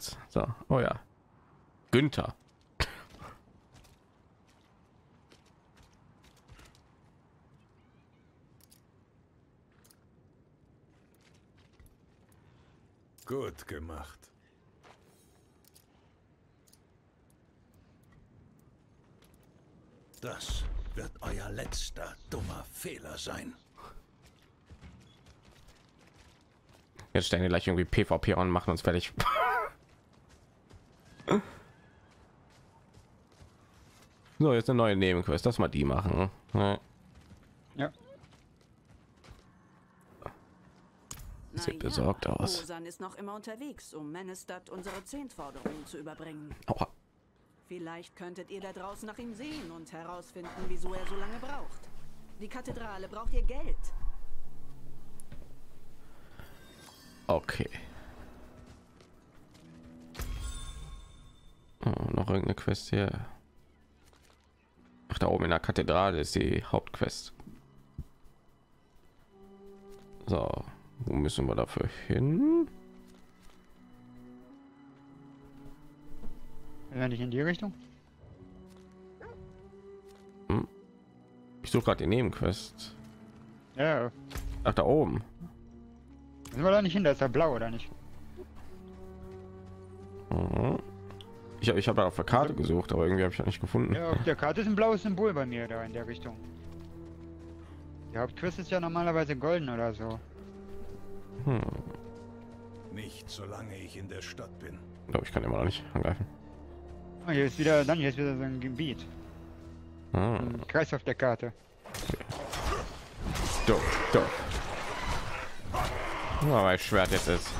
jetzt? So, oh ja, Günther. Gut gemacht. Das wird euer letzter dummer Fehler sein. Jetzt stellen wir gleich irgendwie PvP und machen uns fertig. so, jetzt eine neue Nebenquest. Das mal die machen. Ja. Ja. Sieht besorgt aus. Osan ist noch immer unterwegs, um Menestad unsere Zehntforderungen zu überbringen. Aua. Vielleicht könntet ihr da draußen nach ihm sehen und herausfinden, wieso er so lange braucht. Die Kathedrale braucht ihr Geld. Okay. Oh, noch irgendeine Quest hier. Ach, da oben in der Kathedrale ist die Hauptquest. So, wo müssen wir dafür hin? Ja, nicht in die Richtung. Ich suche gerade die Nebenquest. Ja, Ach, da oben. sind wir da nicht hin, da ist er blau oder nicht? Mhm. Ich habe ich habe auf der Karte gesucht, aber irgendwie habe ich das nicht gefunden. Ja, auf der Karte ist ein blaues Symbol bei mir da in der Richtung. Die Hauptquest ist ja normalerweise golden oder so. Hm. Nicht solange ich in der Stadt bin. Glaube ich kann immer noch nicht angreifen. Oh, hier ist wieder, dann hier ist wieder so ein Gebiet. Ah. Ein Kreis auf der Karte. Doch, doch. Ja, mein Schwert jetzt ist.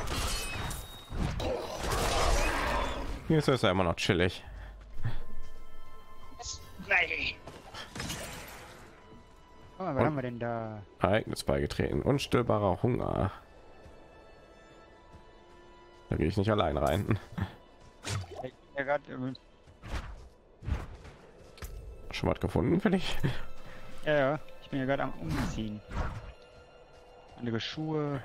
Hier ist es ja immer noch chillig. Oh, was haben wir denn da? Ereignis beigetreten. Unstillbarer Hunger. Da gehe ich nicht allein rein. Ähm, Schon was gefunden, finde ich. ja, ja, ich bin ja gerade am Umziehen. Andere Schuhe.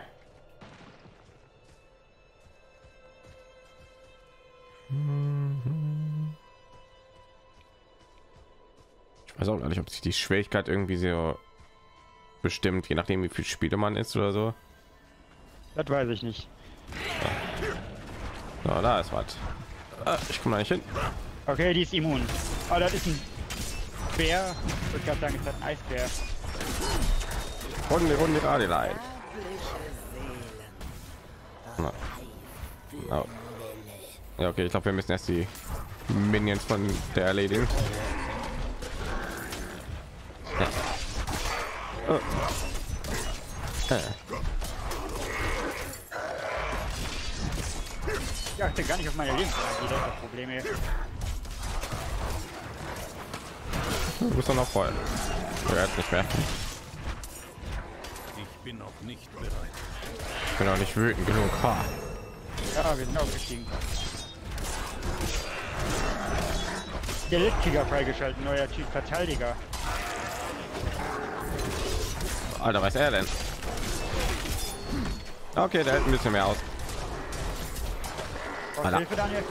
Ich weiß auch gar nicht, ob sich die Schwierigkeit irgendwie so bestimmt, je nachdem wie viel Spiele man ist oder so. Das weiß ich nicht. So, da ist was. Ah, ich komme nicht hin. Okay, die ist immun. Oh, das ist ein Bär. Ich würde gerade sagen, es ist ein Eisbär. Runde, Runde, gerade leid. Na. Ja, okay, ich glaube, wir müssen erst die Minions von der erledigen. Ja. Oh. Ich achte gar nicht auf meine Lebensenergie, das Problem hier. Du bist doch noch voll. Ja, jetzt nicht mehr. Ich bin noch nicht bereit. Ich bin auch nicht wütend genug. Ha. Ja, wir sind aufgestiegen. Skelettkrieger freigeschaltet, neuer Typ Verteidiger. Alter, was ist er denn? Okay, der hält ein bisschen mehr aus. Alter. Hilfe, Daniel?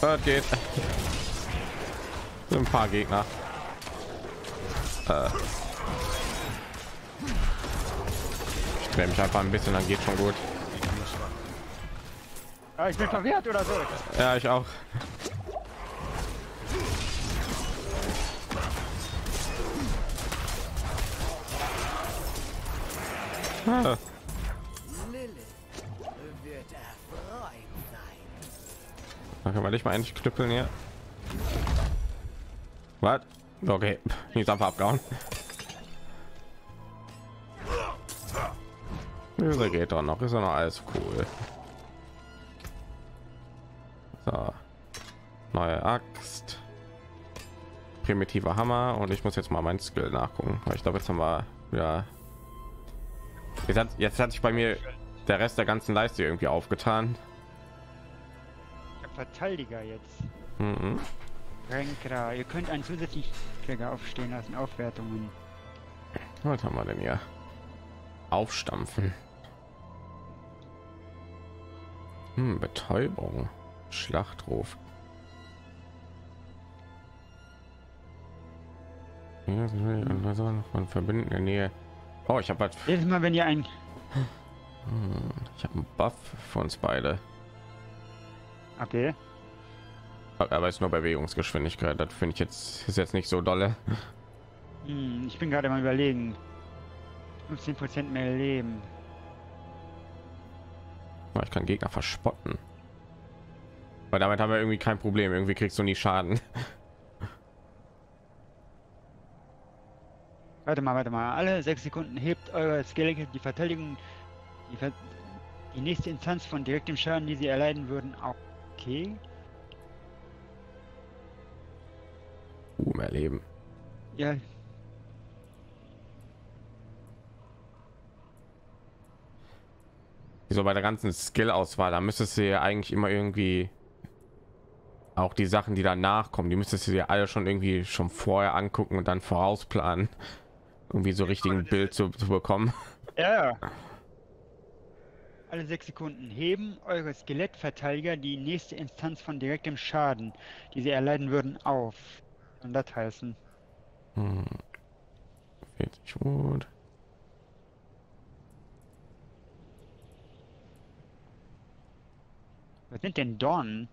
Das geht. Ein paar Gegner. Äh. Ich drehe mich einfach ein bisschen, dann geht schon gut. Ah, ich bin verwehrt oder so. Ja, ich auch. Dann können wir dich mal endlich knüppeln hier. Was? Okay, ist einfach abgehauen. Dieser geht doch noch, ist ja noch alles cool. So. Neue Axt. Primitiver Hammer und ich muss jetzt mal mein Skill nachgucken, ich glaube, jetzt haben wir ja. Jetzt hat, jetzt hat sich bei mir der Rest der ganzen Leiste irgendwie aufgetan. Verteidiger jetzt. Mhm. Renker, ihr könnt einen zusätzlichen Träger aufstehen lassen. Aufwertungen. Was haben wir denn hier? Aufstampfen. Hm, Betäubung. Schlachtruf. Ja, von Verbinden in der Nähe. Oh, ich habe Jedes Mal, wenn ihr ein ich habe einen Buff für uns beide. Okay. Aber es ist nur Bewegungsgeschwindigkeit. Das finde ich jetzt ist jetzt nicht so dolle. Hm, ich bin gerade mal überlegen. 15% mehr Leben. Oh, ich kann Gegner verspotten. Weil damit haben wir irgendwie kein Problem. Irgendwie kriegst du nie Schaden. Warte mal, warte mal. Alle sechs Sekunden hebt eure Skelette die Verteidigung, die, Ver die nächste Instanz von direktem Schaden, die sie erleiden würden. Okay. Uh, mehr Leben. Ja. So bei der ganzen Skill-Auswahl, da müsstest du ja eigentlich immer irgendwie auch die Sachen, die danach kommen, die müsstest du dir alle schon irgendwie schon vorher angucken und dann vorausplanen, irgendwie so richtigen Bild zu, zu bekommen. Ja. Alle sechs Sekunden heben eure Skelettverteidiger die nächste Instanz von direktem Schaden, die sie erleiden würden, auf. Und das heißen. Hm. 40 gut. Was sind denn Dornen?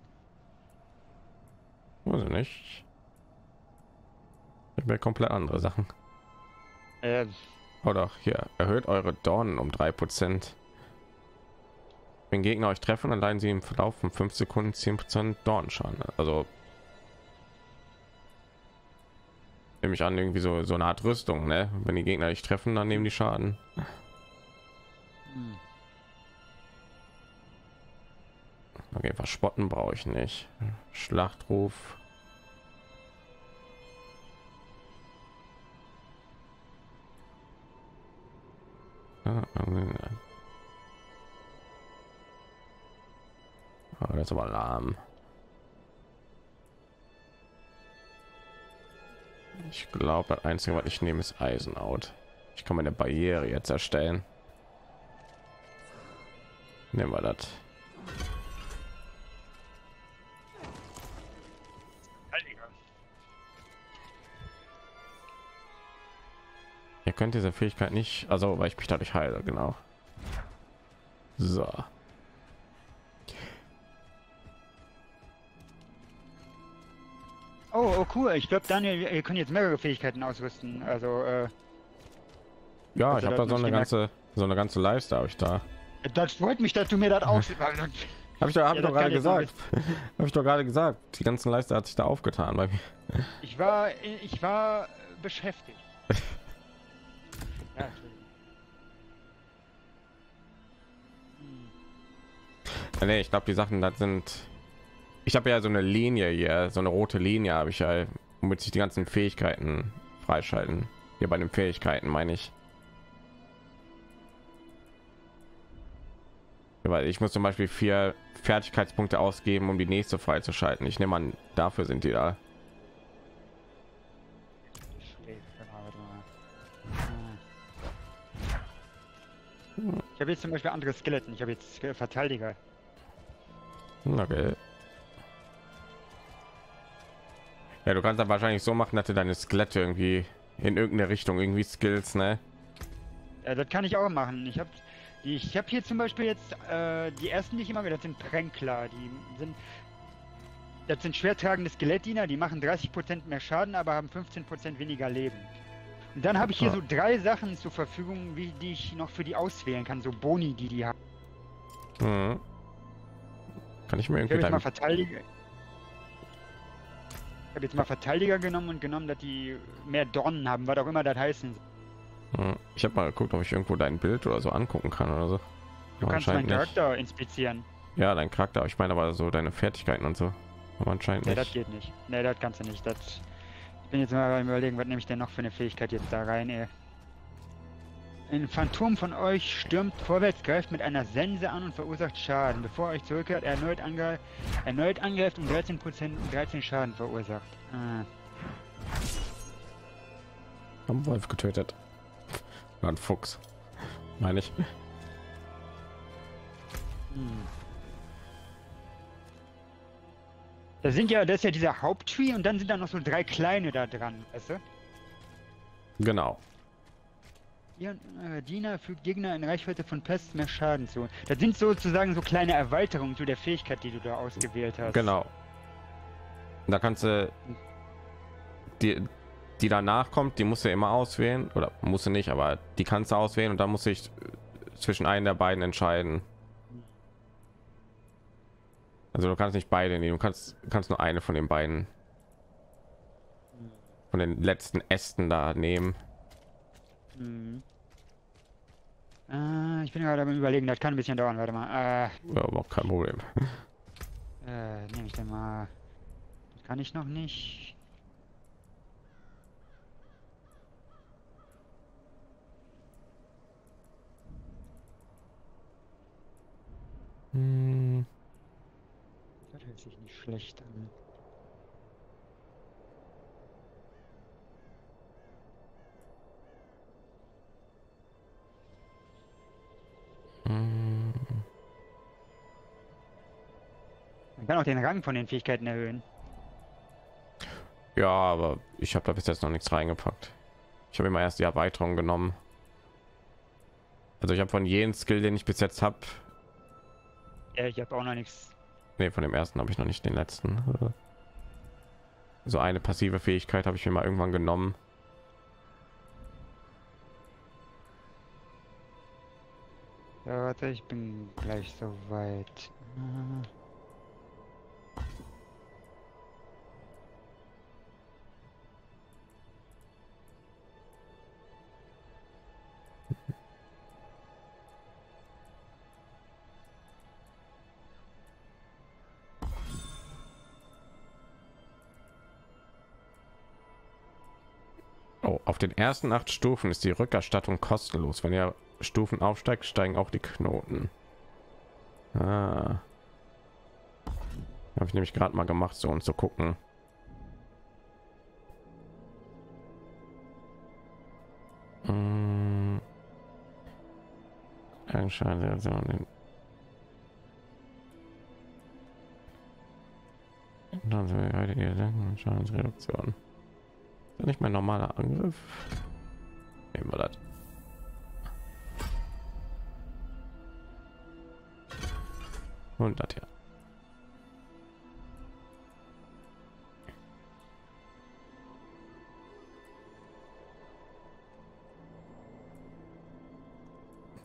Weiß ich nicht. Ich mir komplett andere Sachen. Äh, Oder hier erhöht eure Dornen um 3%. Wenn Gegner euch treffen, dann leiden sie im Verlauf von 5 Sekunden 10% Dornenschaden. Also nehme ich an, irgendwie so, so eine Art Rüstung, ne? Wenn die Gegner dich treffen, dann nehmen die Schaden. hm. Okay, verspotten brauche ich nicht. Schlachtruf. Ah, Ah, das aber lahm. Ich glaube, das einzige, was ich nehme, ist Eisenhaut. Ich kann meine Barriere jetzt erstellen. Nehmen wir das. Könnt diese Fähigkeit nicht, also weil ich mich dadurch heile, genau. So. Oh, oh cool. Ich glaube, Daniel, ihr könnt jetzt mehrere Fähigkeiten ausrüsten. Also, äh, Ja, Also ich habe da so eine gemerkt. ganze, so eine ganze Leiste habe ich da. das freut mich, dass du mir das aus. Habe ich doch, hab Ja, ich doch gerade gesagt. habe ich doch gerade gesagt. Die ganzen Leiste hat sich da aufgetan bei mir. Ich war, ich war beschäftigt. ja, Entschuldigung. Hm. Nee, ich glaube, die Sachen das sind. Ich habe ja so eine Linie hier, so eine rote Linie habe ich ja, womit sich die ganzen Fähigkeiten freischalten. Hier bei den Fähigkeiten meine ich. Weil ich muss zum Beispiel vier Fertigkeitspunkte ausgeben, um die nächste freizuschalten. Ich nehme an, dafür sind die da. Ich habe jetzt zum Beispiel andere Skeletten. Ich habe jetzt Verteidiger. Okay. Ja, du kannst dann wahrscheinlich so machen, dass du deine Skelette irgendwie in irgendeine Richtung irgendwie Skills, ne? Äh, das kann ich auch machen. Ich habe ich habe hier zum Beispiel jetzt äh, die ersten, die ich immer wieder, das sind Pränkler. Die sind das sind schwertragende Skelettdiener, die machen 30% mehr Schaden, aber haben 15% weniger Leben. Und dann habe ich hier Ah. so drei Sachen zur Verfügung, wie die ich noch für die auswählen kann, so Boni, die die haben. Mhm. Kann ich mir Ich irgendwie habe jetzt mal. Verteidiger. Ich habe jetzt mal Verteidiger genommen und genommen, dass die mehr Dornen haben, was auch immer das heißen. Mhm. Ich habe mal geguckt, ob ich irgendwo dein Bild oder so angucken kann oder so. Du Aber kannst meinen anscheinend nicht. Charakter inspizieren. Ja, dein Charakter. Ich meine aber so deine Fertigkeiten und so. Aber anscheinend Ne, das nicht. geht nicht. Ne, das kannst du nicht. Das... Ich bin jetzt mal überlegen, was nehme ich denn noch für eine Fähigkeit jetzt da rein, ey. Ein Phantom von euch stürmt vorwärts, greift mit einer Sense an und verursacht Schaden. Bevor er euch zurückkehrt, erneut, angre erneut angreift und 13% und 13 Schaden verursacht. Ah. Haben Wolf getötet. Oder ein Fuchs. Meine ich. Hm. Da sind ja, das ist ja dieser Haupttree und dann sind da noch so drei kleine da dran, weißt du? Genau. Ihr äh, Diener fügt Gegner in Reichweite von Pest mehr Schaden zu. Das sind sozusagen so kleine Erweiterungen zu der Fähigkeit, die du da ausgewählt hast. Genau. Da kannst du die, die danach kommt, die musst du immer auswählen oder musst du nicht, aber die kannst du auswählen und dann muss ich zwischen einen der beiden entscheiden. Also du kannst nicht beide nehmen, du kannst kannst nur eine von den beiden von den letzten Ästen da nehmen. Mhm. Äh, ich bin gerade am überlegen, das kann ein bisschen dauern. Warte mal. Äh, Ja, überhaupt kein Problem. äh, nehme ich denn mal. Das kann ich noch nicht. Hm, Hört sich nicht schlecht an. Man kann auch den Rang von den Fähigkeiten erhöhen. Ja, aber ich habe da bis jetzt noch nichts reingepackt. Ich habe immer erst die Erweiterung genommen. Also ich habe von jedem Skill, den ich bis jetzt habe, Ja, ich habe auch noch nichts. Nee, von dem ersten habe ich noch nicht den letzten. So eine passive Fähigkeit habe ich mir mal irgendwann genommen. Ja, warte, ich bin gleich soweit. Auf den ersten acht Stufen ist die Rückerstattung kostenlos. Wenn ihr Stufen aufsteigt, steigen auch die Knoten. Ah. Habe ich nämlich gerade mal gemacht, so um zu gucken. Hm. Anscheinend so den dann sind wir heute die Gedanken nicht mein normaler Angriff? Nehmen wir das. Und das hier.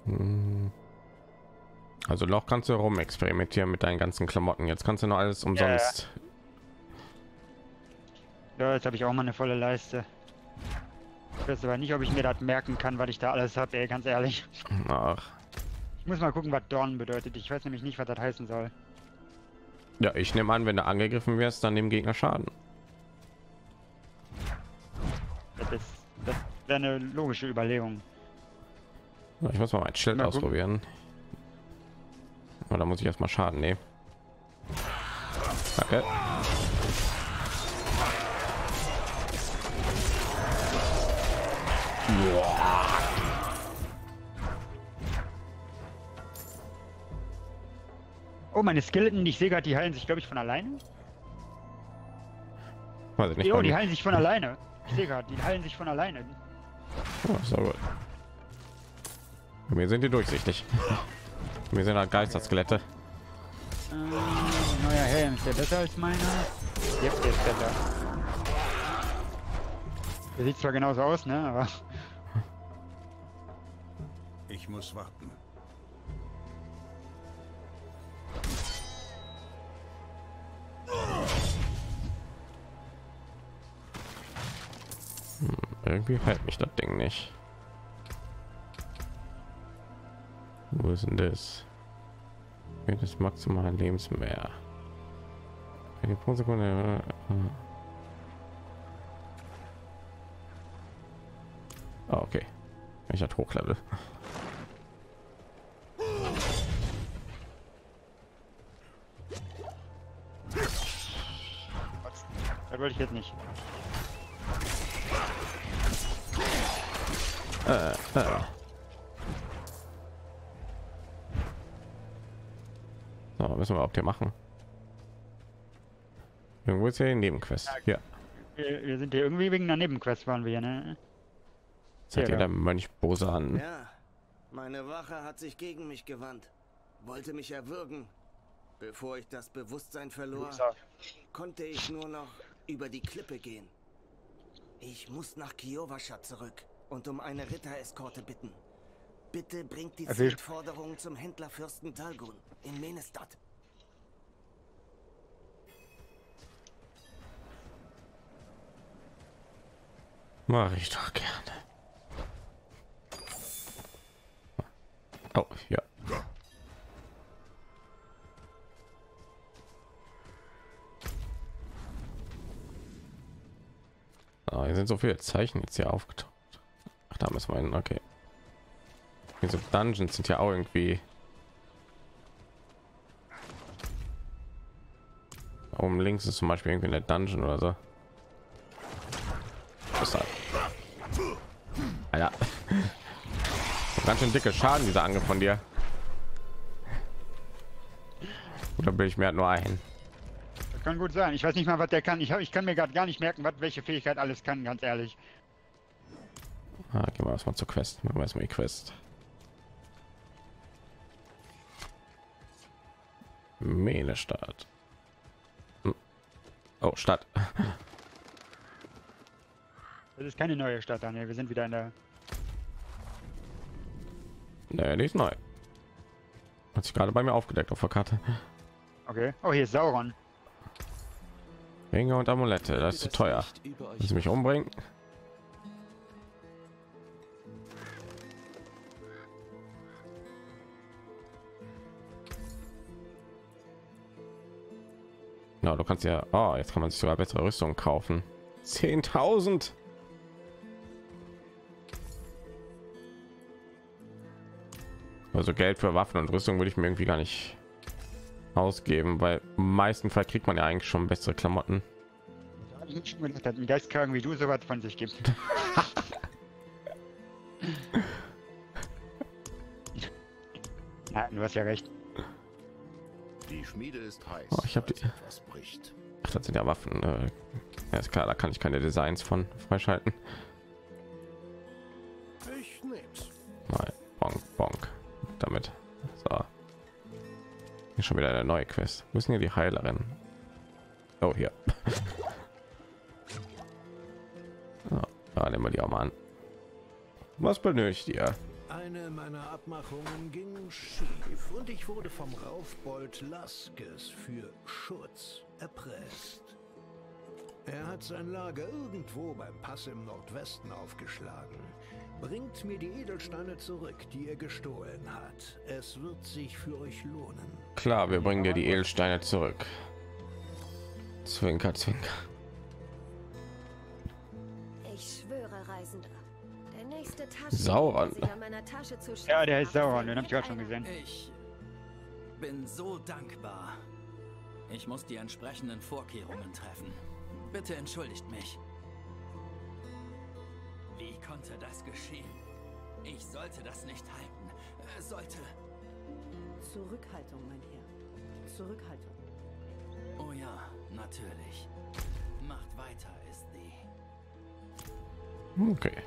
Hm. Also Loch kannst du rum experimentieren mit deinen ganzen Klamotten. Jetzt kannst du nur alles umsonst. Ja, jetzt habe ich auch mal eine volle Leiste. Ich weiß aber nicht, ob ich mir das merken kann, was ich da alles habe, ey, ganz ehrlich. Ach, Ich muss mal gucken, was Dorn bedeutet. Ich weiß nämlich nicht, was das heißen soll. ja, ich nehme an, wenn du angegriffen wirst, dann dem Gegner Schaden. Das ist, das wäre eine logische Überlegung. Ja, Ich muss mal mein Schild Mal ausprobieren. Oder muss ich erstmal Schaden nehmen? Danke. Oh, meine Skeleton, ich sehe gerade, die heilen sich, glaube ich, von alleine. Weiß ich nicht. Jo, die mir. heilen sich von alleine. Ich sehe gerade, die heilen sich von alleine. Oh, so gut. Mir sind die durchsichtig. Wir sind halt Geisterskelette. Ähm, neuer Helm, ist der besser als meiner? Jetzt der ist besser. Der sieht zwar genauso aus, ne, aber... Ich muss warten. Irgendwie hält mich das Ding nicht. Wo ist denn das? Das maximale Lebensmehr. Eine pro Sekunde. Ah, okay. Ich hatte Hochlevel. Wollte ich jetzt nicht. Äh, äh. So, müssen wir überhaupt hier machen. Irgendwo ist ja die Nebenquest. Ja. Wir, wir sind hier irgendwie wegen einer Nebenquest waren wir hier, ne? Seid Ja, ihr da. der Mönch Bosan? Ja, meine Wache hat sich gegen mich gewandt, wollte mich erwürgen. Bevor ich das Bewusstsein verlor, konnte ich nur noch über die Klippe gehen. Ich muss nach Kiyowasha zurück und um eine Rittereskorte bitten. Bitte bringt die Also Zeitforderung zum Händler Fürsten Talgun in Menestadt. Mache ich doch gerne. Oh, ja. Ah, hier sind so viele Zeichen jetzt hier aufgetaucht. Ach, da müssen wir hin. Okay. Diese Dungeons sind ja auch irgendwie. Oben links ist zum Beispiel irgendwie eine Dungeon oder so. Was das? Alter. Ganz schön dicke Schaden, dieser Angriff von dir. Oder bilde ich mir halt nur ein? Das kann gut sein. Ich weiß nicht mal, was der kann. Ich, hab, ich kann mir gerade gar nicht merken, was welche Fähigkeit alles kann, ganz ehrlich. Ah, gehen wir erstmal zur Quest. Machen wir erstmal die Quest. Menestadt. Hm. Oh, Stadt. Das ist keine neue Stadt, Daniel. Wir sind wieder in der. Nee, die ist neu. Hat sich gerade bei mir aufgedeckt auf der Karte. Okay. Oh, hier ist Sauron. Ringe und Amulette, das ist zu teuer. Willst du mich umbringen? Na, du kannst ja. Oh, jetzt kann man sich sogar bessere Rüstung kaufen. 10.000. Also Geld für Waffen und Rüstung würde ich mir irgendwie gar nicht ausgeben, weil im meisten Fall kriegt man ja eigentlich schon bessere Klamotten. Da hab ich nicht schon gedacht, dass ein Geistkragen wie du sowas von sich gibt. ja, du hast ja recht. Die Schmiede ist heiß. Oh, ich hab die-. Ach, das sind ja Waffen. Äh, ja, ist klar, da kann ich keine Designs von freischalten. Schon wieder eine neue Quest. Wo ist denn hier die Heilerin? Oh, hier. so, da nehmen wir die auch mal an. Was benötigt ihr? Eine meiner Abmachungen ging schief und ich wurde vom Raufbold Laskes für Schutz erpresst. Er hat sein Lager irgendwo beim Pass im Nordwesten aufgeschlagen. Bringt mir die Edelsteine zurück, die er gestohlen hat. Es wird sich für euch lohnen. Klar, wir bringen dir die Edelsteine zurück. Zwinker, zwinker. Ich schwöre, Reisender. Der nächste Sauron. Tasche zu Ja, der macht, Sauron, den hab ich gerade schon gesehen. Ich bin so dankbar. Ich muss die entsprechenden Vorkehrungen treffen. Bitte entschuldigt mich. Wie konnte das geschehen? Ich sollte das nicht halten. Äh, sollte. Zurückhaltung, mein Herr. Zurückhaltung. Oh ja, natürlich. Macht weiter, ist die. Okay.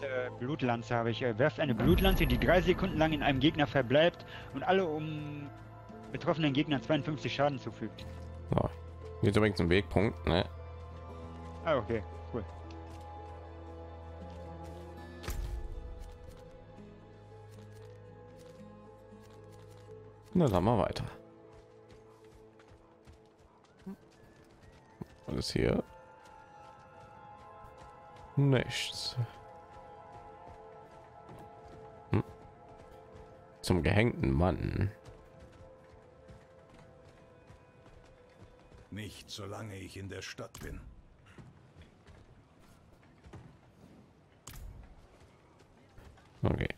Äh, Blutlanze habe ich. Äh, werft eine Blutlanze, die drei Sekunden lang in einem Gegner verbleibt und alle um betroffenen Gegnern 52 Schaden zufügt. So. Jetzt übrigens ein Wegpunkt, ne? Ah, okay, cool. Na, dann mal weiter. Alles hier. Nichts. Hm. Zum gehängten Mann. Nicht solange ich in der Stadt bin. Okay.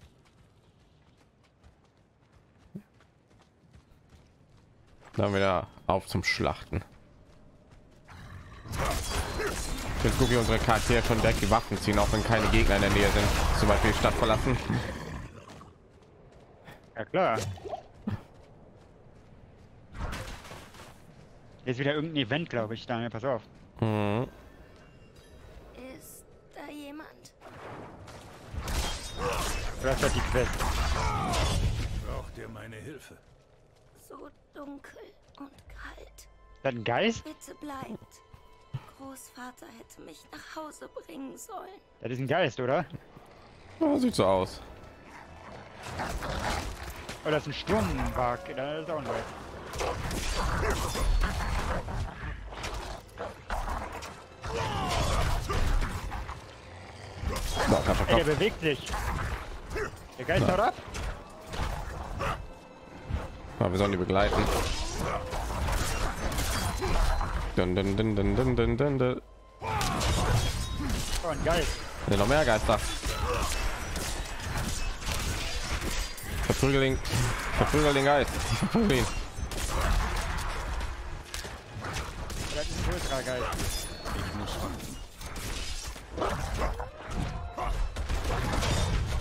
Dann wieder auf zum Schlachten. Jetzt gucke ich unsere Charaktere schon direkt die Waffen ziehen, auch wenn keine Gegner in der Nähe sind. Zum Beispiel die Stadt verlassen. Ja klar. Ist wieder irgendein Event, glaube ich, Daniel, pass auf. Mhm. Ist da jemand? Das die Quest? Braucht ihr meine Hilfe? So dunkel und kalt. Ein Geist? Bitte bleibt. Großvater hätte mich nach Hause bringen sollen. Das ist ein Geist, oder? Ja, sieht so aus. Oder ist ein Sturmbark? Das ist auch ein Geist. So, Kopf, Ey, der bewegt sich. Der Geist haut ab. Ja, wir sollen die begleiten. Dun, dun, dun, dun, dun, dun, dun, dun. Oh, ein Geist. Ja, noch mehr Geister. Verprügel den, verprügel den Geist. Verprügel ihn. Das ist ein größerer Geist.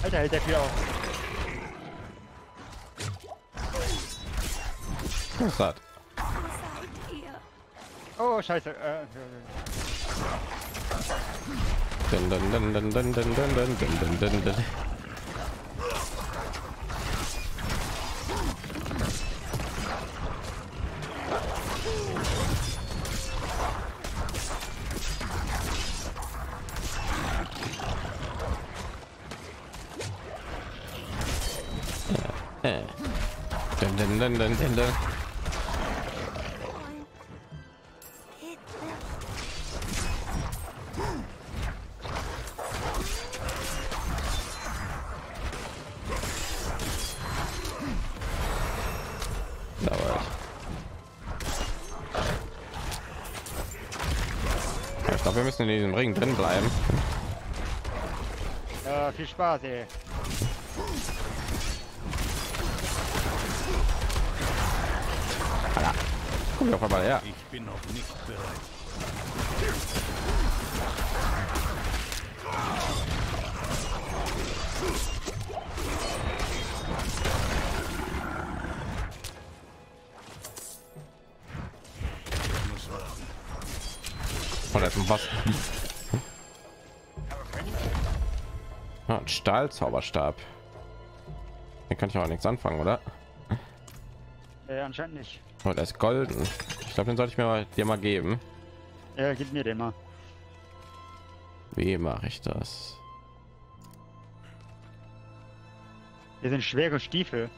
Alter, hält der viel auf. Ihr? Oh, scheiße. Äh, Dun, dun, dun, dun, dun, dun, dun, dun, dun, dun, dun, dun. Äh. Dun, dun, dun, Spaß, ey. Guck auf einmal her. Ich bin noch nicht bereit. Stahlzauberstab. Den kann ich auch nichts anfangen, oder? Äh, anscheinend nicht. Oh, der ist golden. Ich glaube, den sollte ich mir mal, dir mal geben. Ja, gib mir den mal. Wie mache ich das? Hier sind schwere Stiefel.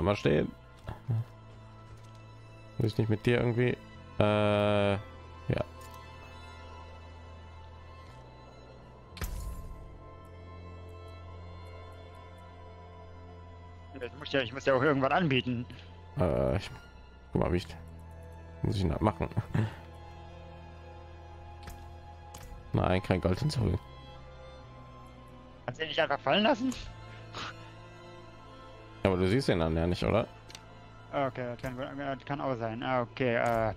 Mal stehen. Muss ich nicht mit dir irgendwie? Äh, ja, ich muss ja auch irgendwas anbieten. Äh, ich, guck mal, wie ich muss ich machen? Nein, kein Gold hinzufügen. Kannst du nicht einfach fallen lassen? Ja, aber du siehst ihn dann ja nicht, oder? Okay, das kann, das kann auch sein. Ah, okay, äh.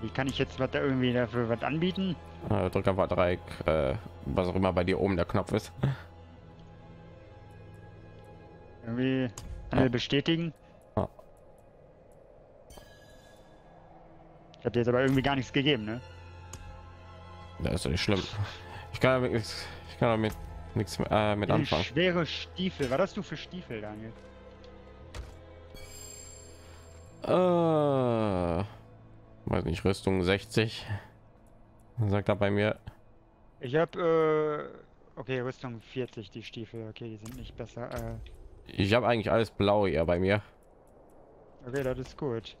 Wie kann ich jetzt was da irgendwie dafür was anbieten? Äh, drück einfach Dreieck, äh, was auch immer bei dir oben der Knopf ist. Irgendwie Handel bestätigen. Ja. Ich habe dir jetzt aber irgendwie gar nichts gegeben, ne? Das ist nicht schlimm. Ich kann damit ich kann damit nichts äh, mit anfangen. Schwere Stiefel. Was hast du für Stiefel, Daniel? Äh, weiß nicht, Rüstung 60. Sagt er bei mir. Ich habe äh, okay Rüstung 40 die Stiefel. Okay, die sind nicht besser. Äh, Ich habe eigentlich alles blau hier bei mir. okay, das ist gut.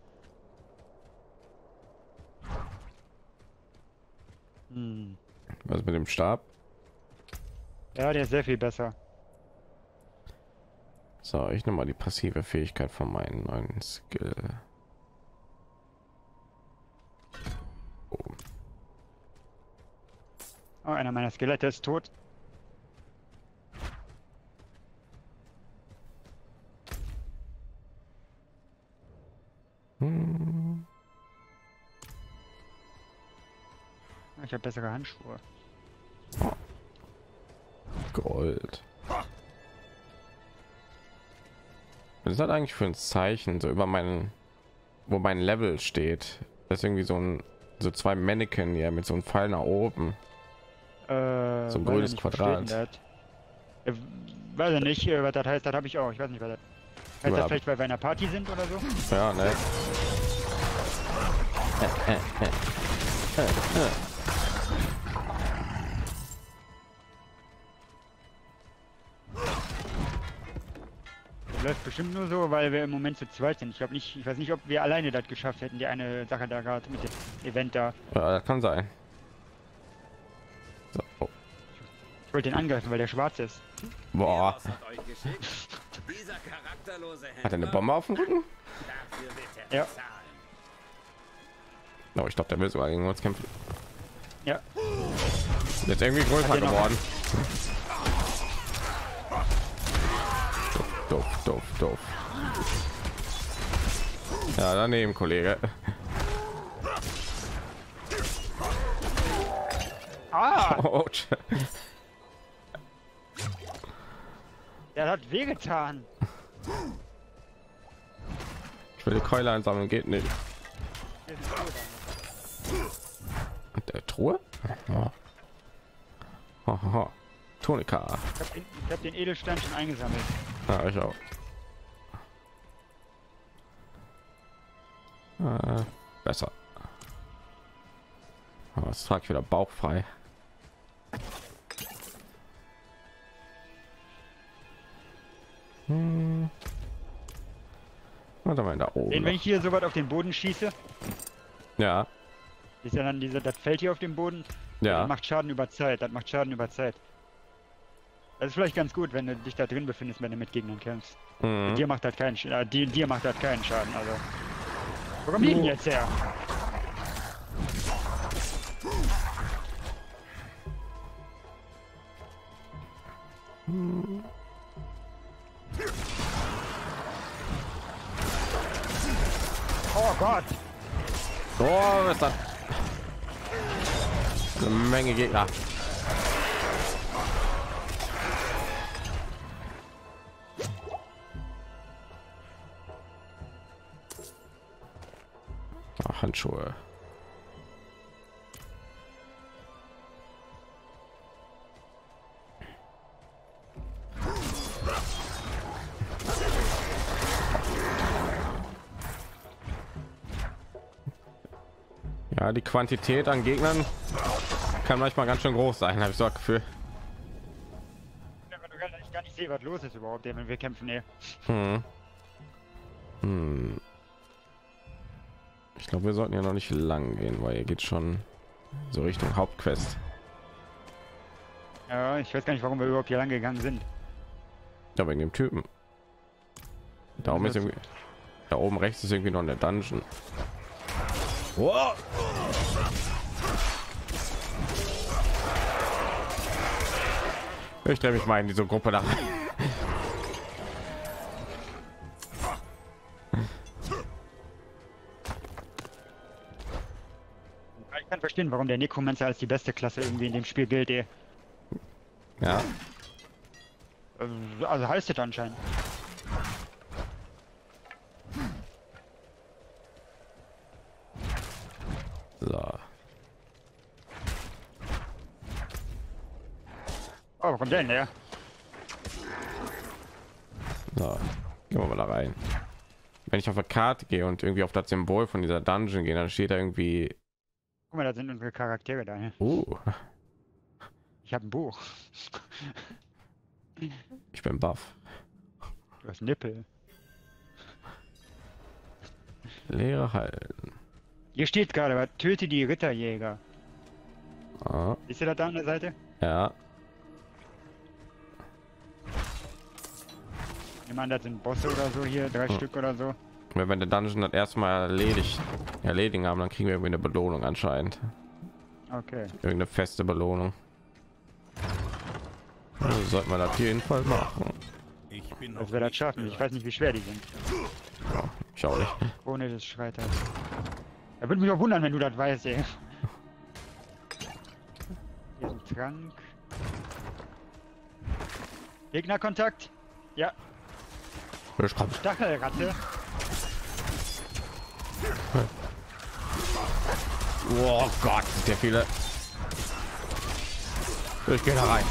Hm. Was mit dem Stab? Ja, der ist sehr viel besser. So, ich nehme mal die passive Fähigkeit von meinem neuen Skill. Oh, einer meiner Skelette ist tot. Hm, Ich habe bessere Handschuhe. Gold. Was ist das eigentlich für ein Zeichen, so über meinen, wo mein Level steht? Das ist irgendwie so ein, so zwei Mannequin hier mit so einem Pfeil nach oben. Äh, So ein grünes Quadrat. Äh, weiß ich nicht, äh, was das heißt, das habe ich auch. Ich weiß nicht, was das heißt. Aber- das vielleicht, weil wir in einer Party sind oder so? Ja, ne? Das läuft bestimmt nur so, weil wir im Moment zu zweit sind. Ich glaube nicht, ich weiß nicht, ob wir alleine das geschafft hätten, die eine Sache da gerade mit dem Event da. Ja, das kann sein. So, oh. Ich wollte den angreifen, weil der schwarz ist. Boah, Was hat er eine Bombe auf dem Rücken? Ja. Oh, ich glaube, der will sogar gegen uns kämpfen. Ja. Jetzt irgendwie größer geworden. Doof, doof, doof. Ja, daneben, Kollege. Ah! Der hat wehgetan. Ich will die Keule einsammeln, geht nicht. Und der Truhe? Tonika. Ich habe den, ich hab den Edelstein schon eingesammelt. Ja, ich auch. Äh, besser. Aber es trage ich wieder bauchfrei. Hm. Warte mal da oben. Den, wenn ich hier so weit auf den Boden schieße, Ja, ist ja dann dieser, das fällt hier auf dem Boden, ja. das macht Schaden über Zeit, das macht Schaden über Zeit. Das ist vielleicht ganz gut, wenn du dich da drin befindest, wenn du mit Gegnern kämpfst. Mhm. Dir macht das keinen, äh, dir, dir macht das keinen Schaden, also. Wo kommen die denn jetzt her? Oh Gott! Was ist das? Eine Menge Gegner. Ach, Handschuhe. Ja, die Quantität an Gegnern kann manchmal ganz schön groß sein, habe ich so das Gefühl. Wenn du gar nicht, gar nicht sehe, was los ist überhaupt, wenn wir kämpfen, ey. Hm. Hm. Ich glaube, wir sollten ja noch nicht lang gehen, weil ihr geht schon so Richtung Hauptquest. Ja, ich weiß gar nicht, warum wir überhaupt hier lang gegangen sind. Ja, wegen dem Typen. Da oben ist irgendwie, da oben rechts ist irgendwie noch eine Dungeon. Wow. Ich drehe mich mal in diese Gruppe da. rein. Ich kann verstehen, warum der Necromancer als die beste Klasse irgendwie in dem Spiel gilt, ey. Ja, Äh, Also heißt es anscheinend. so. Oh, der denn her? So, gehen wir mal da rein. Wenn ich auf der Karte gehe und irgendwie auf das Symbol von dieser Dungeon gehe, dann steht da irgendwie, Guck mal, da sind unsere Charaktere da. uh, Ich habe ein Buch. ich bin buff. Du hast Nippel. Leere Hallen. Hier steht gerade, töte die Ritterjäger. Ah, Ist ihr da an der Seite? ja, Ich meine, das sind Bosse oder so hier, drei Hm. Stück oder so. wenn wir den Dungeon das erstmal erledigt, erledigen haben, dann kriegen wir irgendwie eine Belohnung anscheinend. Okay. Irgendeine feste Belohnung. Also sollten wir das auf jeden Fall machen. Ich bin Das wäre das schaffen. Ich weiß nicht, wie schwer die sind. Ich auch nicht. Ohne des Schreiters. Er würde mich auch wundern, wenn du das weißt, ey. Hier ist ein Trank. Gegnerkontakt. Ja. Bestraft. Stachelratte. Oh Gott, sind der viele. Ich gehe da rein.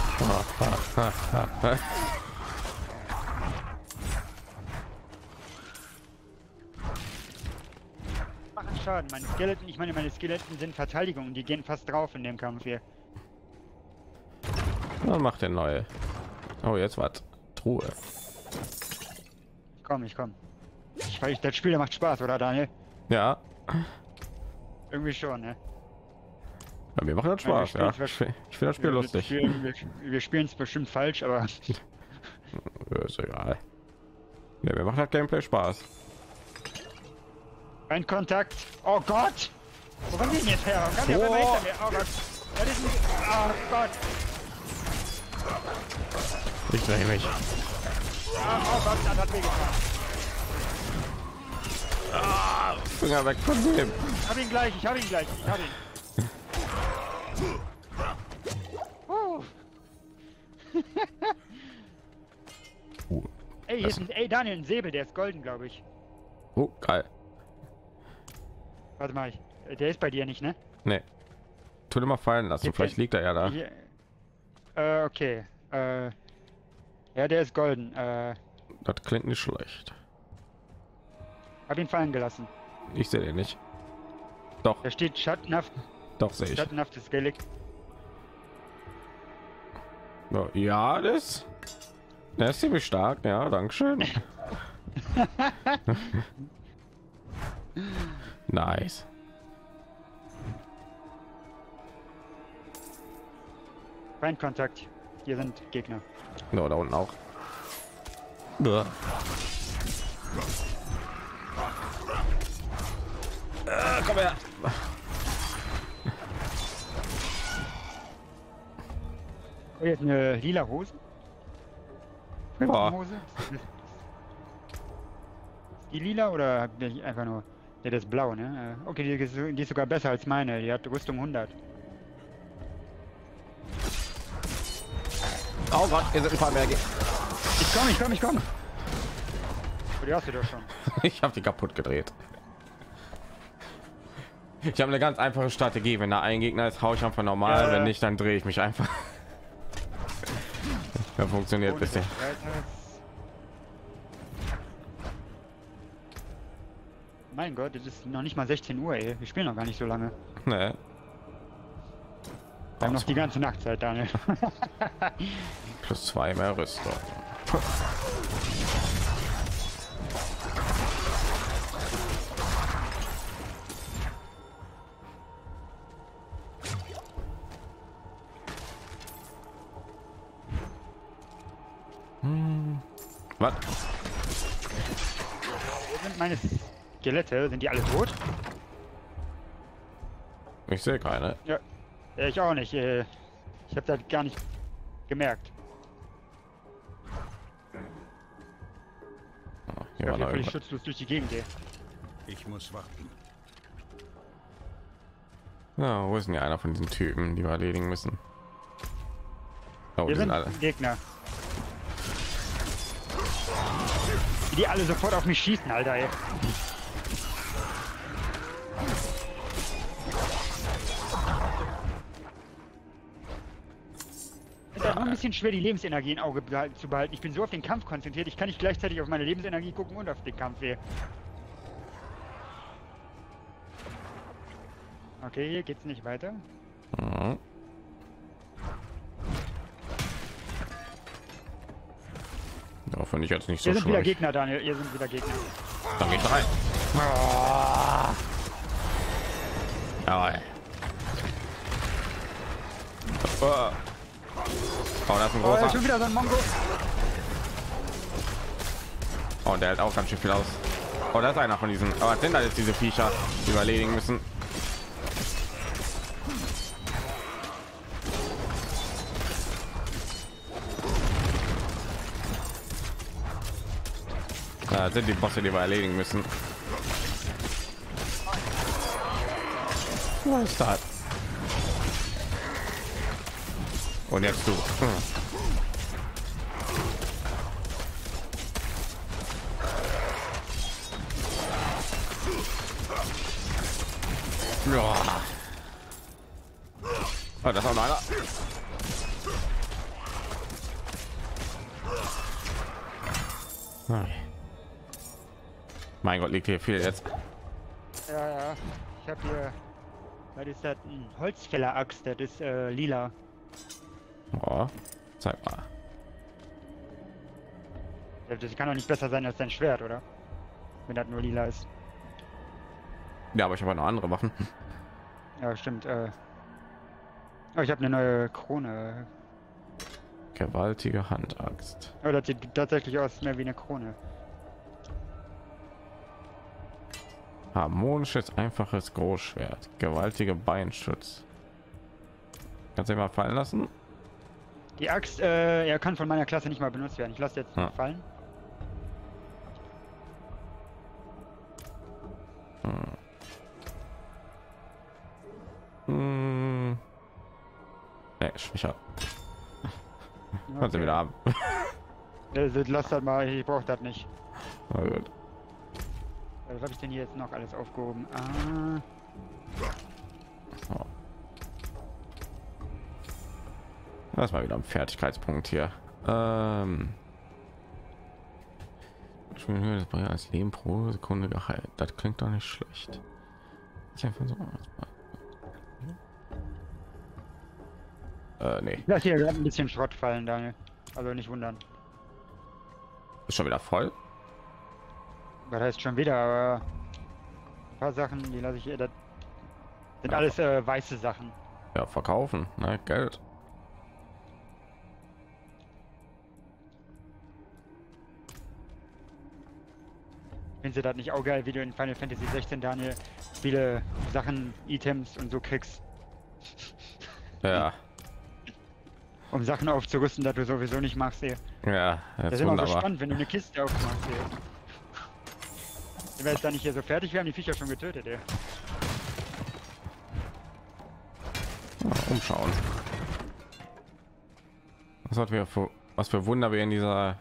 Machen Schaden. Meine Skeletten, ich meine, meine Skeletten sind Verteidigung. Die gehen fast drauf in dem Kampf hier. Dann macht der neue. Oh, jetzt was? Truhe. Komm, ich komm. Ich das Spiel macht Spaß, oder Daniel? Ja, Irgendwie schon, ne? ja mir macht das Spaß. Ja, ich finde das Spiel Wir lustig. spielen- Wir, wir spielen es bestimmt falsch, aber Ist egal. Ja, mir macht das Gameplay Spaß. Kein Kontakt. Oh Gott! Wo kommt die denn jetzt her? Der Oh. hinter mir? Oh Gott. Das ist ein... Oh Gott. Ich drehe mich. Oh, oh Gott, hat wehgetan. Finger weg von dem. Ich hab ihn gleich, ich hab ihn gleich, ich hab ihn. Uh. Uh. Ey, hier ist ein, ey, Daniel, ein Säbel, der ist golden, glaube ich. Oh, geil. Warte mal, ich, der ist bei dir nicht, ne? Nee. Tu dir mal fallen lassen. Gib Vielleicht den- liegt er ja da. Hier, äh, okay. Äh, ja, der ist golden. Äh, Das klingt nicht schlecht. hab ihn fallen gelassen. Ich sehe den nicht. Doch, Da steht schattenhaft, doch sehe ich. schattenhaftes Relikt. Ja, das. Der ist ziemlich stark. Ja, Dankeschön. nice. Feindkontakt. Hier sind Gegner. No, da unten auch. Uah. Äh, komm her. Oh, ist eine lila Hose. Ja. Hose. Ist die lila oder einfach nur? Ja, das ist blau, ne? Äh, Okay, die ist, die ist sogar besser als meine. Die hat Rüstung 100. Oh Gott, hier sind ein paar mehr. Ich komm, ich komm, ich komm. Oh, die hast du doch schon. Ich habe die kaputt gedreht. Ich habe eine ganz einfache Strategie. Wenn da ein Gegner ist, hau ich einfach normal. Ja, ja. Wenn nicht, dann drehe ich mich einfach. Ja, funktioniert bisher. Mein Gott, es ist noch nicht mal 16 Uhr, ey. Wir spielen noch gar nicht so lange. Nee. Wir haben noch die ganze Nachtzeit, Daniel. Plus zwei mehr Rüstung. Hm. Was? Wo sind meine Skelette? Sind die alle tot? Ich sehe keine. Ja. Ja ich auch nicht. äh, Ich habe das gar nicht gemerkt. Oh, Ich war noch völlig schutzlos durch die Gegend gehe. Ich muss warten. Ja, wo ist denn hier einer von diesen Typen, die wir erledigen müssen? Oh, die Hier sind sind alle. Gegner. Wie Die alle sofort auf mich schießen, Alter, ey. Bisschen schwer, die Lebensenergie im Auge zu behalten. Ich bin so auf den Kampf konzentriert, ich kann nicht gleichzeitig auf meine Lebensenergie gucken und auf den Kampf hier. Okay, hier geht's nicht weiter. Mhm. Ja, finde ich jetzt nicht so Hier sind wieder. Gegner, Daniel. Hier sind wieder Gegner. Dann geht rein. Jawohl. Oh. Oh, das ist ein Oh, ja, großer. schon wieder so ein Mongo. Oh, der hält auch ganz schön viel aus. Oh, das ist einer von diesen. Aber was sind da jetzt diese Viecher, die wir erledigen müssen? Das sind die Bosse, die wir erledigen müssen. Was ist das? Und jetzt du. Hm. Ja. Ah, das war noch einer. Hm. Mein Gott, liegt hier viel jetzt. Ja, ja. Ich habe hier, was ist das? Holzfäller-Axt, das ist äh, lila. Oh, zeig mal. Das kann doch nicht besser sein als dein Schwert, oder? Wenn das nur lila ist. Ja, aber ich habe noch andere Waffen. Ja, stimmt. Äh. Oh, ich habe eine neue Krone. Gewaltige Handaxt. Oh, das sieht tatsächlich aus mehr wie eine Krone. Harmonisches, einfaches Großschwert. Gewaltige Beinschutz. Kannst du mal fallen lassen? Die Axt, äh, er kann von meiner Klasse nicht mal benutzt werden. Ich lasse jetzt Ja. fallen. Hm. Nee, schwächer. Kannst du wieder haben. Äh, Lass das mal, ich brauche das nicht. Na gut. Äh, Was habe ich denn hier jetzt noch alles aufgehoben? Ah, Das war wieder ein Fertigkeitspunkt hier. Ähm. Als Leben pro Sekunde geheilt. Das klingt doch nicht schlecht. Ich einfach so. Äh, nee. lass hier gerade ein bisschen Schrott fallen, Daniel. Also nicht wundern. Ist schon wieder voll. Was heißt schon wieder, aber ein paar Sachen, die lasse ich hier. Das sind Ja. alles äh, weiße Sachen. Ja, verkaufen. Ne, Geld. Findest du das nicht auch geil, wie du in Final Fantasy 16, Daniel, viele Sachen, Items und so kriegst, Ja. um Sachen aufzurüsten, dass du sowieso nicht machst, ey. Ja, Das jetzt ist immer so wunderbar. spannend, wenn du eine Kiste aufmachst, ey. Sind wir jetzt da nicht hier so fertig? Wir haben die Viecher schon getötet, ey. umschauen. Was hat wir für was für Wunder wir in dieser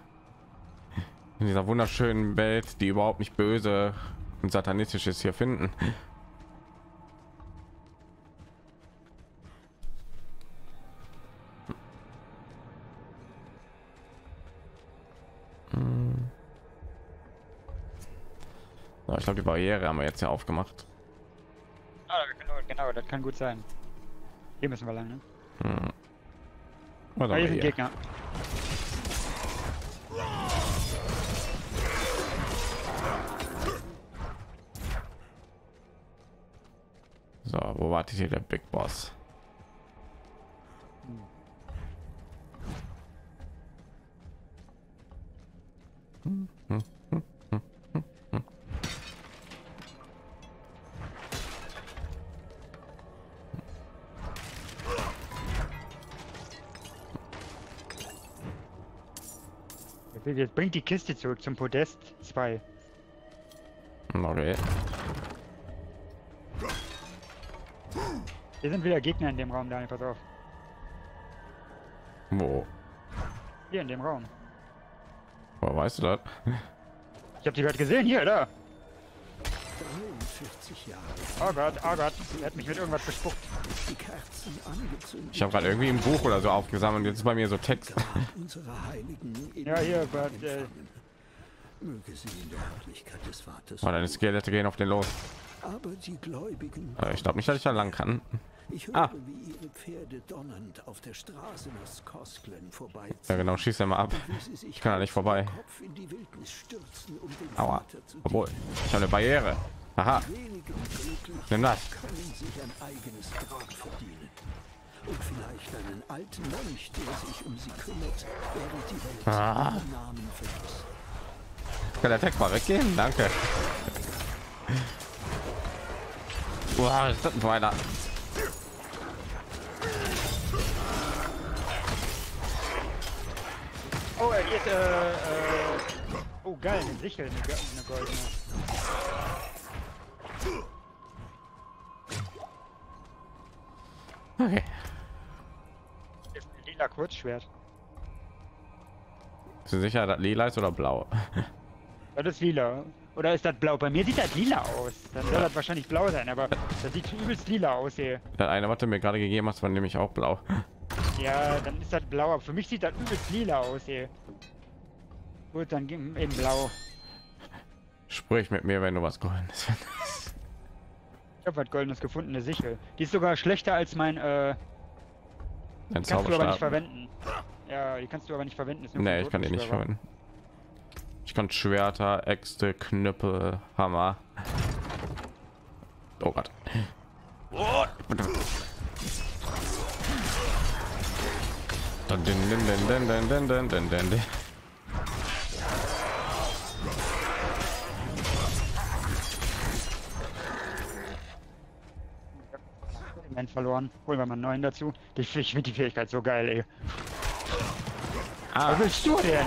in dieser wunderschönen Welt, die überhaupt nicht böse und satanistisch ist, hier finden. Hm. Ich glaube, die Barriere haben wir jetzt ja aufgemacht. Ah, genau, genau, das kann gut sein. Hier müssen wir lang, ne? Was Ah, hier sind hier? Gegner. So, wo wartet hier der Big Boss? Jetzt bringt die Kiste zurück zum Podest 2. Okay. Hier sind wieder Gegner in dem Raum, Daniel, pass auf. Wo? Hier in dem Raum. Wo weißt du das? Ich hab die gerade gesehen, hier, da. 43 Jahre Oh Gott, oh Gott, er hat mich mit irgendwas bespuckt. die Kerzen angezündet. Ich habe gerade irgendwie ein Buch oder so aufgesammelt. Jetzt ist bei mir so Text. Ja, hier, Gott, äh, empfangen. Möge sie in der Herrlichkeit des Vaters. Oh, deine Skelette gehen auf den los. Aber die Gläubigen. Äh, Ich glaube nicht, dass ich da lang kann. Ich höre, Ah. wie ihre Pferde donnernd auf der Straße nach Skosklen vorbeiziehen. Ja genau, schieß er mal ab. Ich kann da nicht vorbei. stürzen, um Aua. Obwohl, ich habe eine Barriere. Aha, nimm das. Und vielleicht einen alten Mönch, der sich um sie kümmert, während die Welt Ah. Namen vergisst. Kann der Tech mal weggehen? Danke. Wow, ist das ein Oh, er geht, äh, äh. Oh, geil, eine Sichel, eine, eine goldene. Okay. Das ist ein lila Kurzschwert. Bist du sicher, dass lila ist oder blau? Das ist lila. Oder ist das blau? Bei mir sieht das lila aus. Dann soll das wahrscheinlich blau sein, aber das sieht übelst lila aus hier. Der eine, was du mir gerade gegeben hast, war nämlich auch blau. Ja, dann ist das blau, aber für mich sieht das übelst lila aus hier. Gut, dann gib eben blau. Sprich mit mir, wenn du was Goldenes findest. Ich habe was Goldenes gefunden, eine Sichel. Die ist sogar schlechter als mein, äh, Ein kannst du aber nicht verwenden. Ja, die kannst du aber nicht verwenden. ist nur Nee, ich kann die nicht verwenden. Ich kann Schwerter, Äxte, Knüppel, Hammer. Oh Gott. Dun, dun, dun, dun, dun, dun, dun, dun, dun, dun. Verloren. Holen wir mal einen neuen dazu. Die, ich finde die Fähigkeit so geil, ey. Ah. Was willst du denn?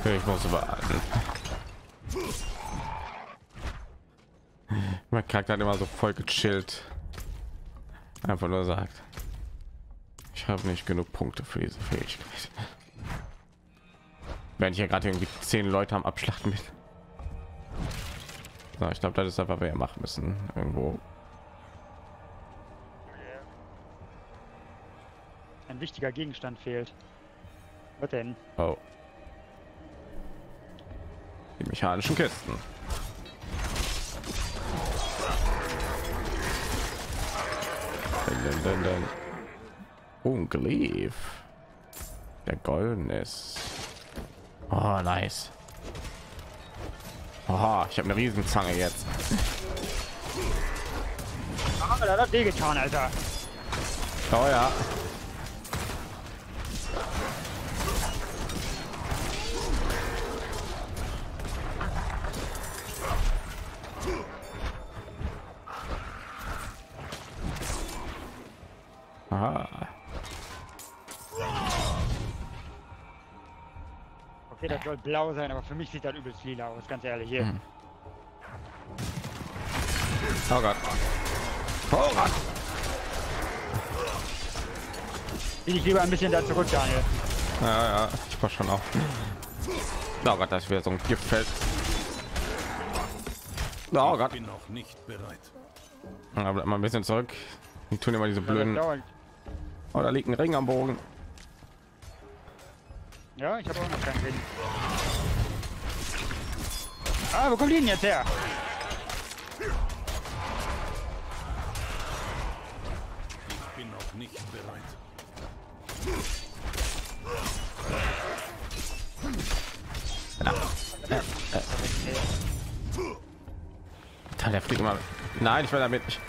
Okay, ich muss überatmen. Mein Charakter hat immer so voll gechillt. Einfach nur sagt, ich habe nicht genug Punkte für diese Fähigkeit. Wenn ich ja gerade irgendwie zehn Leute am Abschlachten bin. So, ich glaube, das ist einfach, wir machen müssen. Irgendwo. Ein wichtiger Gegenstand fehlt. Was denn? Oh. Die mechanischen Kisten. Dun. Oh. Der golden ist. Oh, nice. Oha, ich habe eine Riesenzange jetzt. Ah, da hat weh getan, Alter. Oh ja. Soll blau sein, aber für mich sieht das übelst lila aus, ganz ehrlich. Hier. Hm. Oh Gott. Oh Gott. Zieh dich lieber ein bisschen da zurück, Daniel. Ja, ja, ich war schon auf. Oh Gott, das wäre so ein Giftfeld. Oh Gott. bin noch nicht bereit. Bleib mal ein bisschen zurück. Die tun immer diese blöden. Oh, da liegt ein Ring am Bogen. Ja, ich habe auch noch keinen Ring. Ah, wo kommt die denn jetzt her? Ich bin noch nicht bereit. Da, der fliegt immer. Nein, ich will damit nicht.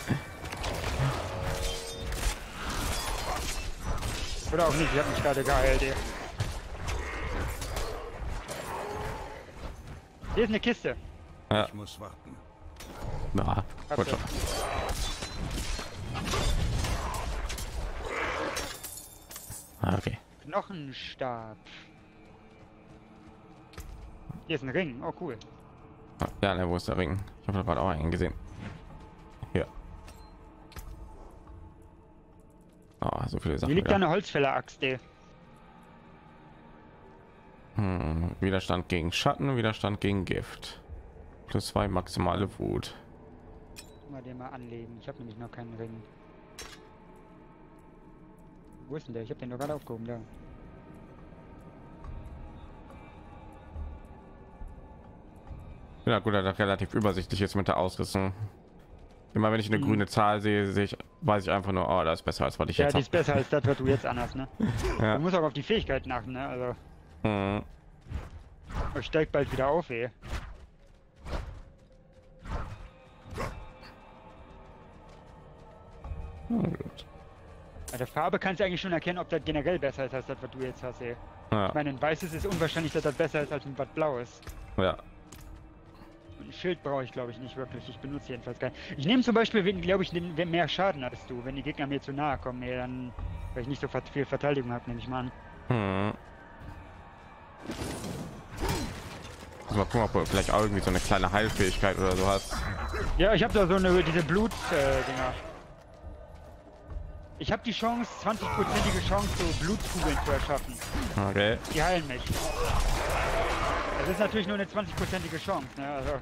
Oder auch nicht, ich habe mich gerade geheilt, ey. Hier ist eine Kiste. Ja, Ich muss warten. na, gut schon. Ah, okay. Knochenstab. Hier ist ein Ring. Oh, cool. Ja, ne, wo ist der Ring? Ich habe gerade auch einen gesehen. Hier. Ah, so viele Sachen. Hier liegt da wieder. eine Holzfäller-Axt. Hm, Widerstand gegen Schatten, Widerstand gegen Gift. Plus zwei maximale Wut. Mal den mal anlegen. Ich habe nämlich noch keinen Ring. Wo ist denn der? Ich habe den doch gerade aufgehoben, da. Ja, gut, dass er relativ übersichtlich ist mit der Ausrüstung. Immer wenn ich eine Mhm. grüne Zahl sehe, sehe ich, weiß ich einfach nur, oh, das ist besser als was ich Ja, jetzt die habe. ist besser als das, was du jetzt anhast, ne? Ja. Du musst auch auf die Fähigkeiten achten, ne? Also, Hm. ich steig bald wieder auf, ey. Ja, gut. Bei der Farbe kannst du eigentlich schon erkennen, ob das generell besser ist als das, was du jetzt hast, ey. Ja, Ich meine, ein weißes ist unwahrscheinlich, dass das besser ist als ein was blaues. ja. Ein Schild brauche ich, glaube ich, nicht wirklich. Ich benutze jedenfalls keinen. Ich nehme zum Beispiel, glaube ich, mehr Schaden als du. Wenn die Gegner mir zu nahe kommen, ey, dann, weil ich nicht so viel Verteidigung habe, nehme ich mal an. Hm. Mal gucken, ob du vielleicht auch irgendwie so eine kleine Heilfähigkeit oder so hast. Ja, ich habe da so eine, diese Blut-Dinger. Ich habe die Chance, 20-prozentige Chance, so Blutkugeln zu erschaffen. Okay. Die heilen mich. Das ist natürlich nur eine 20-prozentige Chance, ne? Also. Ja,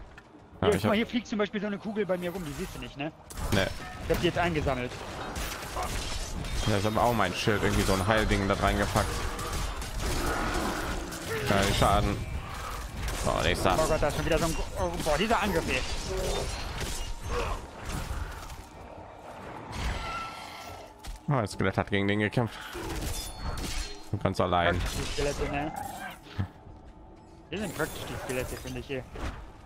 Hier, ich guck mal, hab, hier fliegt zum Beispiel so eine Kugel bei mir rum, die siehst du nicht, ne? ne. Ich hab die jetzt eingesammelt. Ja, ich habe auch mein Schild irgendwie so ein Heilding da reingepackt. Kein Schaden. So, nächster. Oh Gott, da ist schon wieder so ein... Oh, boah, dieser Angriff, ey. Oh, das Skelett hat gegen den gekämpft. Du kannst allein. Die Skelette, ne? Hier sind praktisch die Skelette, finde ich hier.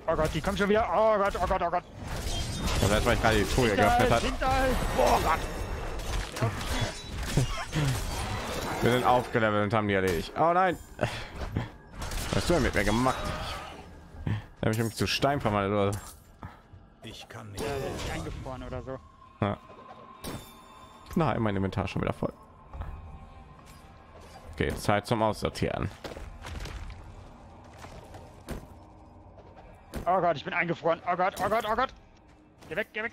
Oh Gott, die kommen schon wieder. Oh Gott, oh Gott, oh Gott. Und erst mal ich gerade die Truhe geöffnet hat. Boah, Gott. Wir sind aufgelevelt und haben die erledigt. Oh nein. Was hast du mit mir gemacht? Ich habe mich irgendwie zu Stein verwandelt oder so. Ich kann nicht. Ja, eingefroren oder so. Ja. Nein, mein Inventar schon wieder voll. Okay, Zeit zum Aussortieren. Oh Gott, ich bin eingefroren. Oh Gott, oh Gott, oh Gott. Geh weg, geh weg.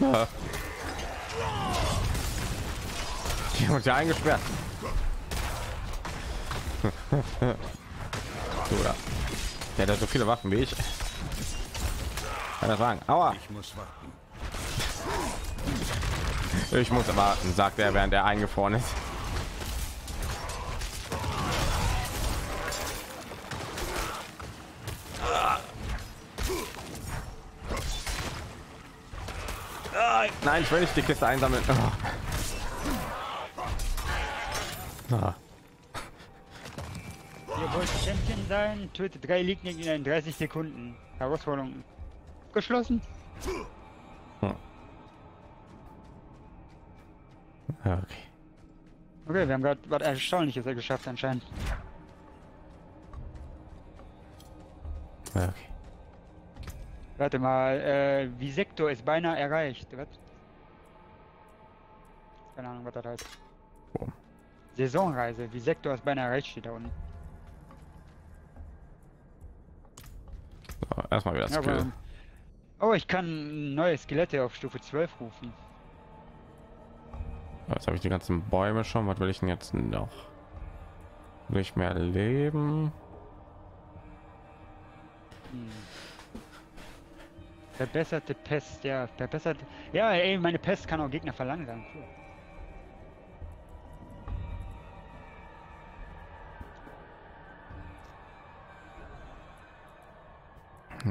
Ja. Haben uns ja eingesperrt. ja. Der hat so viele Waffen wie ich. Kann er sagen. Aua. Ich muss warten. Ich muss warten, sagt er, während er eingefroren ist. Nein, ich will nicht die Kiste einsammeln. Ah. Ah. Ihr wollt Champion sein, tötet drei Gegner in 30 Sekunden. Herausforderung geschlossen. Okay. Okay, wir haben gerade was Erstaunliches geschafft anscheinend. Okay. Warte mal, äh, Visektor ist beinahe erreicht. Was? Keine Ahnung, was das heißt. Wo? Saisonreise, Visektor ist beinahe erreicht, steht da unten. So, erstmal wieder Ja, Skill. aber- oh, ich kann neue Skelette auf Stufe 12 rufen. Jetzt habe ich die ganzen Bäume schon. Was will ich denn jetzt noch? Nicht mehr leben. Hm. Verbesserte Pest, ja, verbessert. Ja, ey, meine Pest kann auch Gegner verlangsamen. Cool.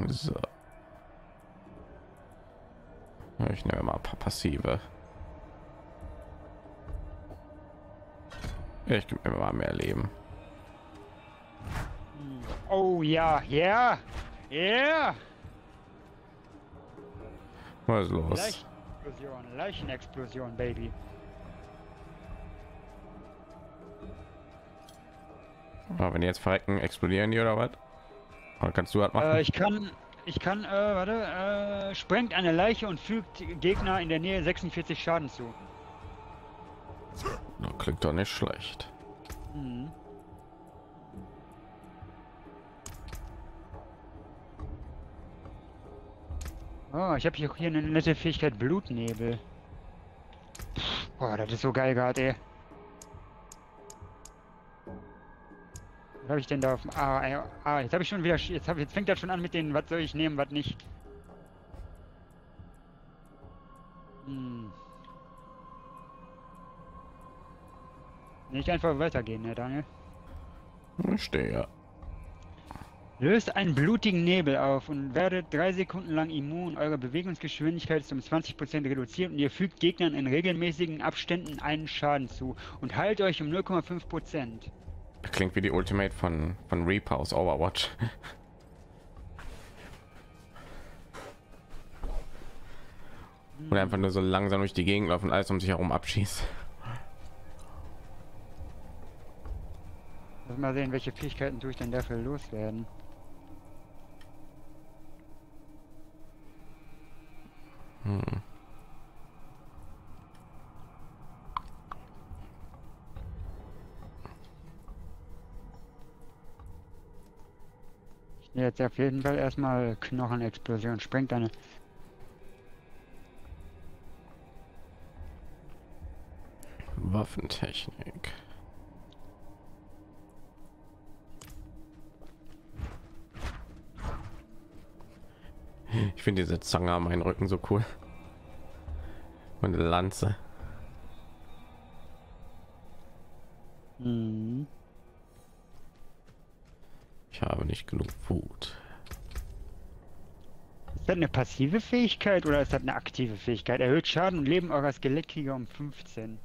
So. Ich nehme mal ein paar passive. Ich gebe mir mal mehr Leben. Oh ja, ja, ja. Was ist los? Leichenexplosion, Leichenexplosion, Baby. Aber wenn die jetzt verrecken, explodieren die oder was? Kannst du das machen? Äh, ich kann, ich kann, äh, warte, äh, sprengt eine Leiche und fügt Gegner in der Nähe 46 Schaden zu. Das klingt doch nicht schlecht. Mhm. Oh, ich habe hier, hier eine nette Fähigkeit Blutnebel. Boah, das ist so geil gerade, ey. Was habe ich denn da auf dem Ah, ey, ah jetzt habe ich schon wieder jetzt hab, jetzt fängt das schon an mit den was soll ich nehmen, was nicht. Hm. Nicht einfach weitergehen, ne, Daniel? Ich stehe. Löst einen blutigen Nebel auf und werdet drei Sekunden lang immun. Eure Bewegungsgeschwindigkeit ist um 20% reduziert und ihr fügt Gegnern in regelmäßigen Abständen einen Schaden zu und heilt euch um 0,5%. Klingt wie die Ultimate von von Reaper aus Overwatch. Und einfach nur so langsam durch die Gegend laufen, alles um sich herum abschießt. Lass mal sehen, welche Fähigkeiten tue ich denn dafür loswerden. Hm. Jetzt auf jeden Fall erstmal Knochenexplosion. Sprengt eine. Waffentechnik. Ich finde diese Zange am meinen Rücken so cool. Und Lanze. Mhm. Ich habe nicht genug Wut. Ist das eine passive Fähigkeit oder ist das eine aktive Fähigkeit? Erhöht Schaden und Leben eurer Skelettkrieger um 15.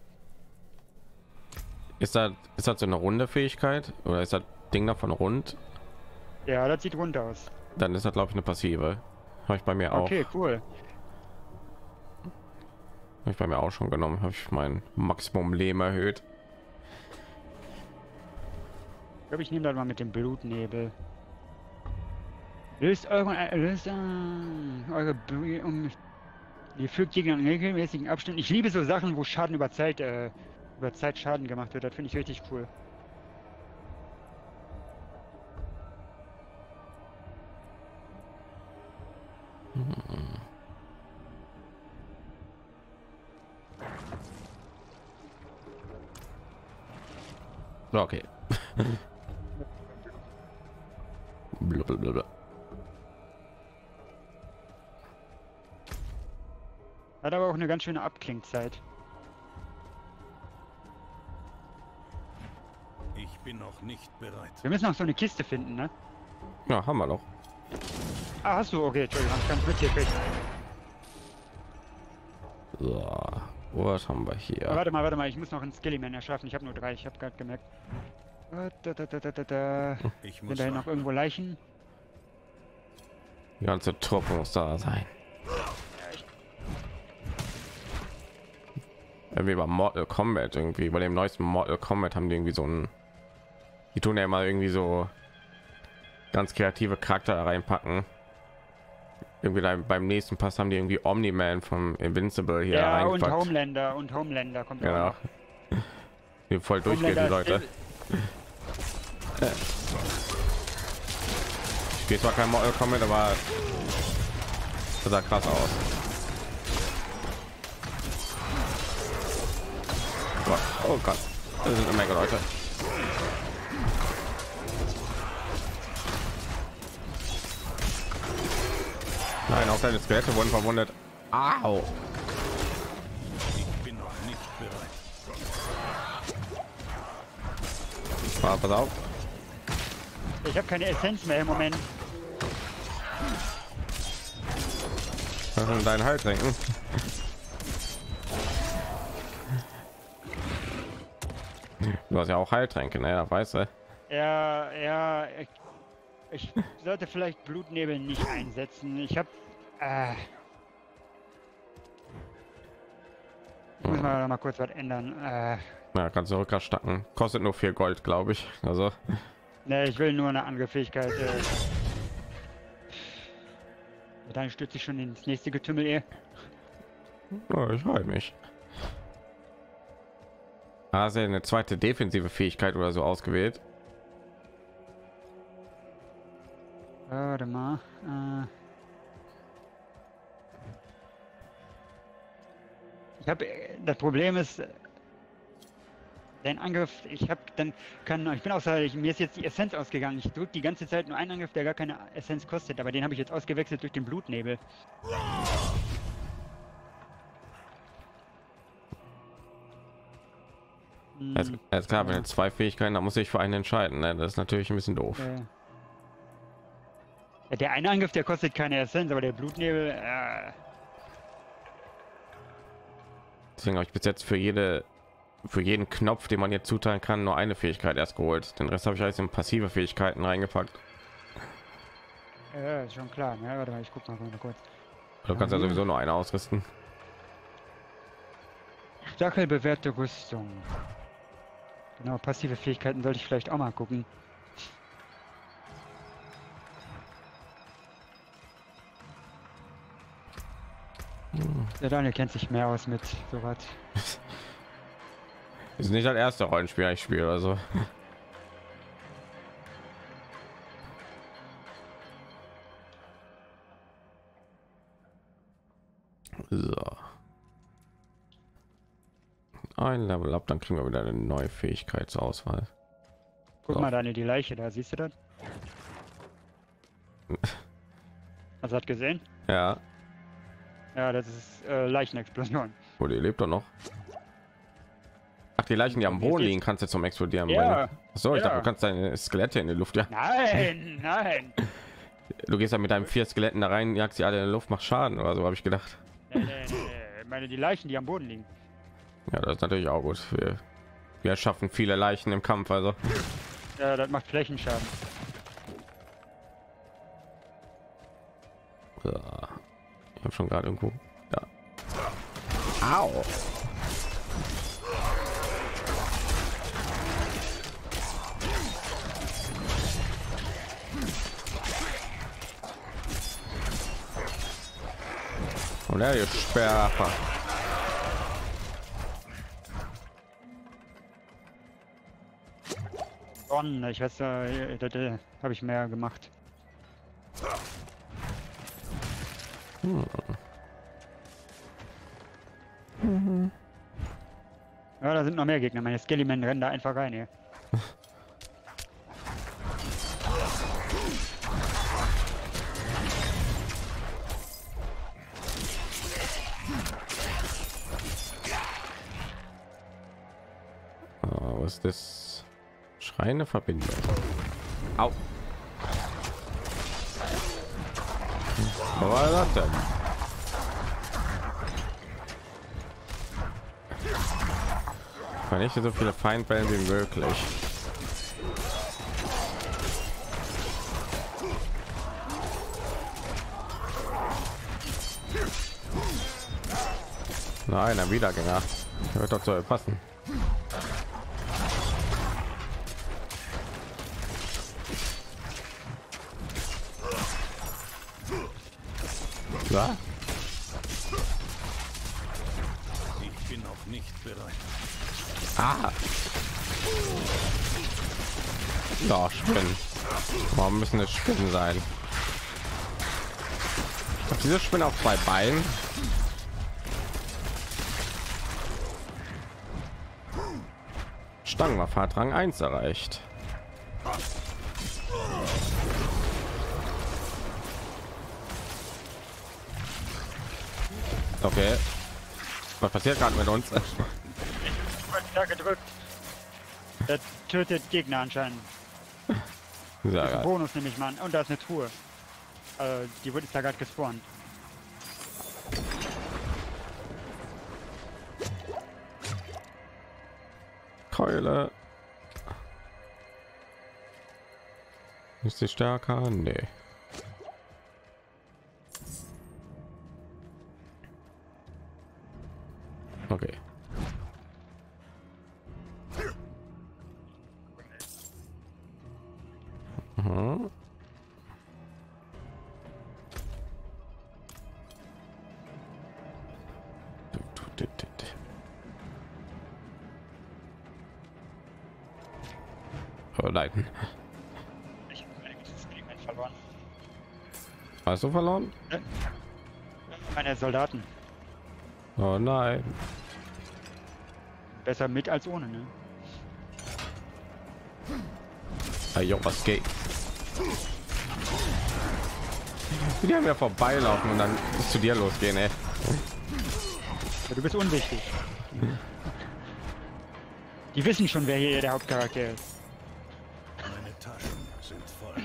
Ist das ist das so eine runde Fähigkeit oder ist das Ding davon rund? Ja, das sieht rund aus. Dann ist das glaube ich eine passive. Habe ich bei mir auch. Okay, cool. Habe ich bei mir auch schon genommen. Habe ich mein Maximum Leben erhöht. Ich glaube, ich nehme das mal mit dem Blutnebel. Löst eure, äh, löst, äh, eure, um, ihr fügt Gegner in regelmäßigen Abständen. Ich liebe so Sachen, wo Schaden über Zeit, äh, über Zeit Schaden gemacht wird. Das finde ich richtig cool. So, Okay. Blablabla. Hat aber auch eine ganz schöne Abklingzeit. Ich bin noch nicht bereit. Wir müssen noch so eine Kiste finden, ne? Ja, haben wir noch. Ah, hast du? Okay, Entschuldigung, hab ich ganz mit hier gekriegt. So, was haben wir Aber hier? Warte mal, warte mal, ich muss noch einen Skillyman erschaffen. Ich habe nur drei, ich habe gerade gemerkt. Äh, Da, da, da, da, da. Ich Sind muss da noch irgendwo Leichen? Die ganze Truppe muss da sein. Irgendwie bei Mortal Kombat irgendwie, bei dem neuesten Mortal Kombat haben die irgendwie so ein die tun ja immer irgendwie so ganz kreative Charakter reinpacken. Irgendwie da beim nächsten Pass haben die irgendwie Omni-Man vom Invincible hier Ja, und reingepackt. Homelander und Homelander kommt auch Genau. voll durchgehen, Leute. Ich spiele zwar kein Mortal Kombat, aber das sah krass aus. Oh Gott, das sind eine Menge Leute. Nein, auch deine Skelette wurden verwundet. Au. Ich bin noch nicht bereit. Ah, pass auf. Ich habe keine Essenz mehr im Moment. Deinen Halt trinken. Du hast ja auch Heiltränke, ne? Ja, weißt du. Ja, ja, ich, ich sollte vielleicht Blutnebel nicht einsetzen. Ich habe, äh, ich muss mal, mal kurz was ändern. Äh, Ja, kannst du rückerstatten. Kostet nur viel Gold, glaube ich. Also, ne, ich will nur eine andere Fähigkeit. Äh, dann stürze ich schon ins nächste Getümmel, eh. ja, ich freue mich. Hast du eine zweite defensive Fähigkeit oder so ausgewählt? Warte mal. Äh, ich habe das Problem ist, äh, dein Angriff. Ich habe dann kann ich bin außer ich, mir ist jetzt die Essenz ausgegangen. Ich drücke die ganze Zeit nur einen Angriff, der gar keine Essenz kostet, aber den habe ich jetzt ausgewechselt durch den Blutnebel. Hm, Alles, alles klar, wenn zwei Fähigkeiten, da muss ich für einen entscheiden. Ne? Das ist natürlich ein bisschen doof. ja, der eine Angriff, der kostet keine Essenz, aber der Blutnebel. Äh, Deswegen habe ich bis jetzt für jede für jeden Knopf, den man jetzt zuteilen kann, nur eine Fähigkeit erst geholt. Den Rest habe ich alles in passive Fähigkeiten reingepackt. ja, ist schon klar. Ne? Warte mal, ich guck mal kurz. Du kannst ja sowieso nur eine ausrüsten. Stachelbewährte Rüstung. Genau, passive Fähigkeiten sollte ich vielleicht auch mal gucken. Der Daniel kennt sich mehr aus mit sowas. Ist nicht das erste Rollenspiel, ich spiele, also. So. ein Level ab, dann kriegen wir wieder eine neue Fähigkeitsauswahl. Guck So. mal, Daniel, die Leiche da, siehst du das? Hast du das gesehen? Ja, Ja, das ist äh, Leichenexplosion. wo die lebt doch noch. Ach, die Leichen, die am Boden liegen, kannst du zum Explodieren Ja, bringen. So, ich ja. dachte, du kannst deine Skelette in die Luft ja. Nein, nein. Du gehst ja mit deinen vier Skeletten da rein, jagst sie alle in die Luft, macht Schaden oder so, habe ich gedacht. Ich meine, die Leichen, die am Boden liegen. Ja, das ist natürlich auch gut. Wir, wir schaffen viele Leichen im Kampf, also. Ja, das macht Flächenschaden. Ich habe schon gerade irgendwo. Da. Au. Und er ist. Bonn, ich weiß, äh, das äh, habe ich mehr gemacht. Ja, da sind noch mehr Gegner. Meine Skellymen rennen da einfach rein hier. Das? Schreine Verbindung. Au. Was war das denn? Vernichte so viele Feindwellen wie möglich. Nein, ein Wiedergänger. Wird doch so passen. Ja. Ich bin noch nicht bereit. Ah. Ja, Spinnen. Warum müssen es Spinnen sein? Ich habe diese Spinne auf zwei Beinen. Stangenwaffe hat Rang 1 erreicht. Okay. Was passiert gerade mit uns? Da gedrückt. Das tötet Gegner anscheinend. Sehr. Bonus nehme ich mal an. Und da ist eine Truhe. Äh, die wurde ist da gerade gespawnt. Keule. Ist sie stärker? Nee. Hast du verloren? Meine Soldaten. Oh nein. Besser mit als ohne, ne? Hey, jo, was geht? Die haben ja vorbeilaufen und dann zu dir losgehen, ey. Ja, du bist unwichtig. Die wissen schon, wer hier der Hauptcharakter ist. Meine Taschen sind voll.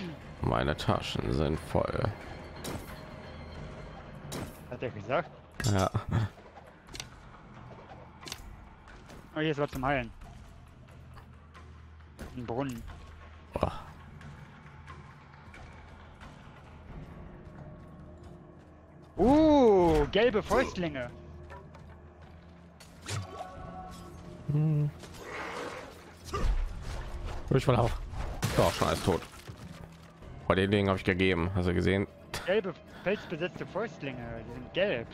Meine Taschen sind voll. Hat er gesagt. Ja. Oh, hier ist was zum Heilen. Ein Brunnen. Boah. Uh, gelbe Fäustlinge. Ich will auch. Doch, schon alles tot. Bei den Dingen habe ich gegeben. Hast du gesehen? Gelbe felsbesetzte Fäustlinge. Die sind gelb.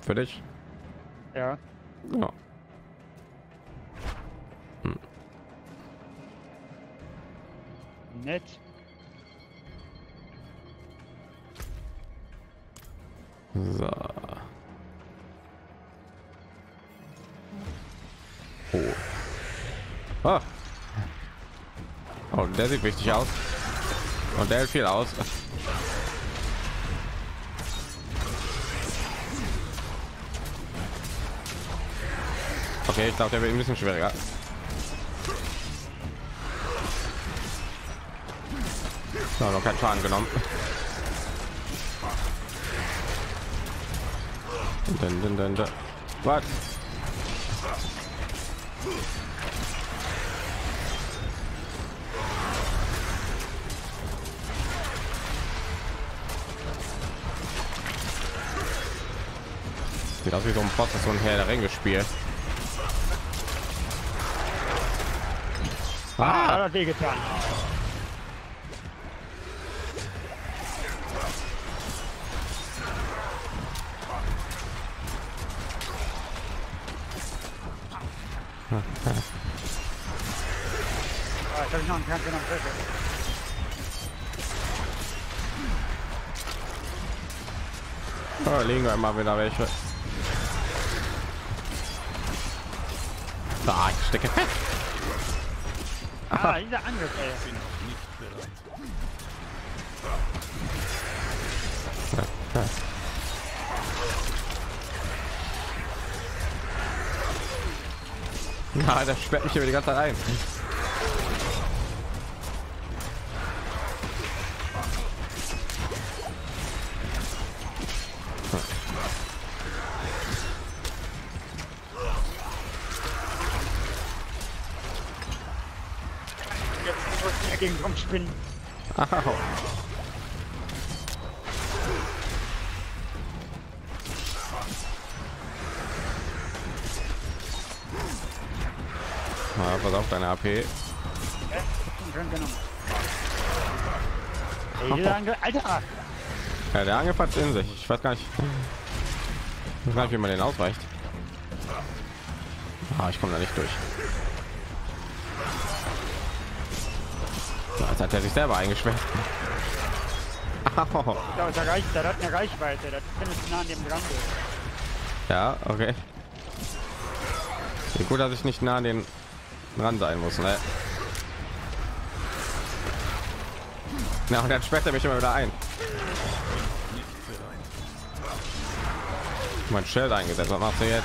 Für dich? Ja. Ja. Nett. So. Oh. oh, der sieht wichtig aus. Und der hält viel aus. Okay, ich glaube, der wird ein bisschen schwieriger. So, noch keinen Schaden genommen. Dun, dun, dun, dun. Was? Sieht aus wie so ein Boss, so ein Herr der Ringe spielt. Ah, hat das wehgetan. Ah, jetzt habe ich noch einen Kampf genommen. Oh, liegen wir mal wieder welche. Da, ich stecke fest. Ah, dieser Angriff, ey. Ja, der sperrt mich hier die ganze Zeit ein. Jetzt muss ich dagegen rumspinnen. Au. Na, pass auf deine AP. Ey, dieser Angriff, Alter! Ja, der Angriff hat in sich. Ich weiß gar nicht, ich weiß gar nicht, wie man den ausweicht. Ah, ich komme da nicht durch. Als hat er sich selber eingesperrt. Au. Ja, der, reicht, der hat eine Reichweite, das findest du nah an dem bist. Ja, okay. Wie gut, dass ich nicht nah an den dran sein muss, ne? Na, und dann sperrt er mich immer wieder ein. Mein Schild eingesetzt. Was machst du jetzt?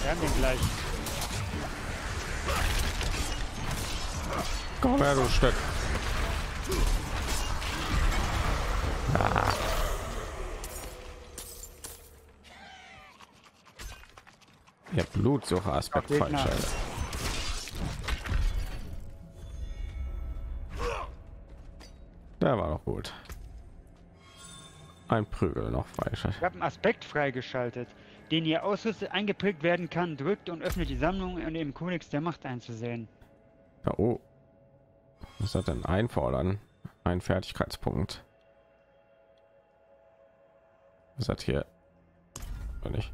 Wir haben den gleich. Her, du Stück. Ah. Ja, Blutsucher Aspekt Auf falsch. Alter. Der war doch gut. Ein Prügel noch falsch. Ich habe einen Aspekt freigeschaltet, den ihr Ausrüstung eingeprägt werden kann, drückt und öffnet die Sammlung und im Kodex der Macht einzusehen. Ja, oh. Was hat denn einfordern? Ein Fertigkeitspunkt. Was hat hier? Oder nicht?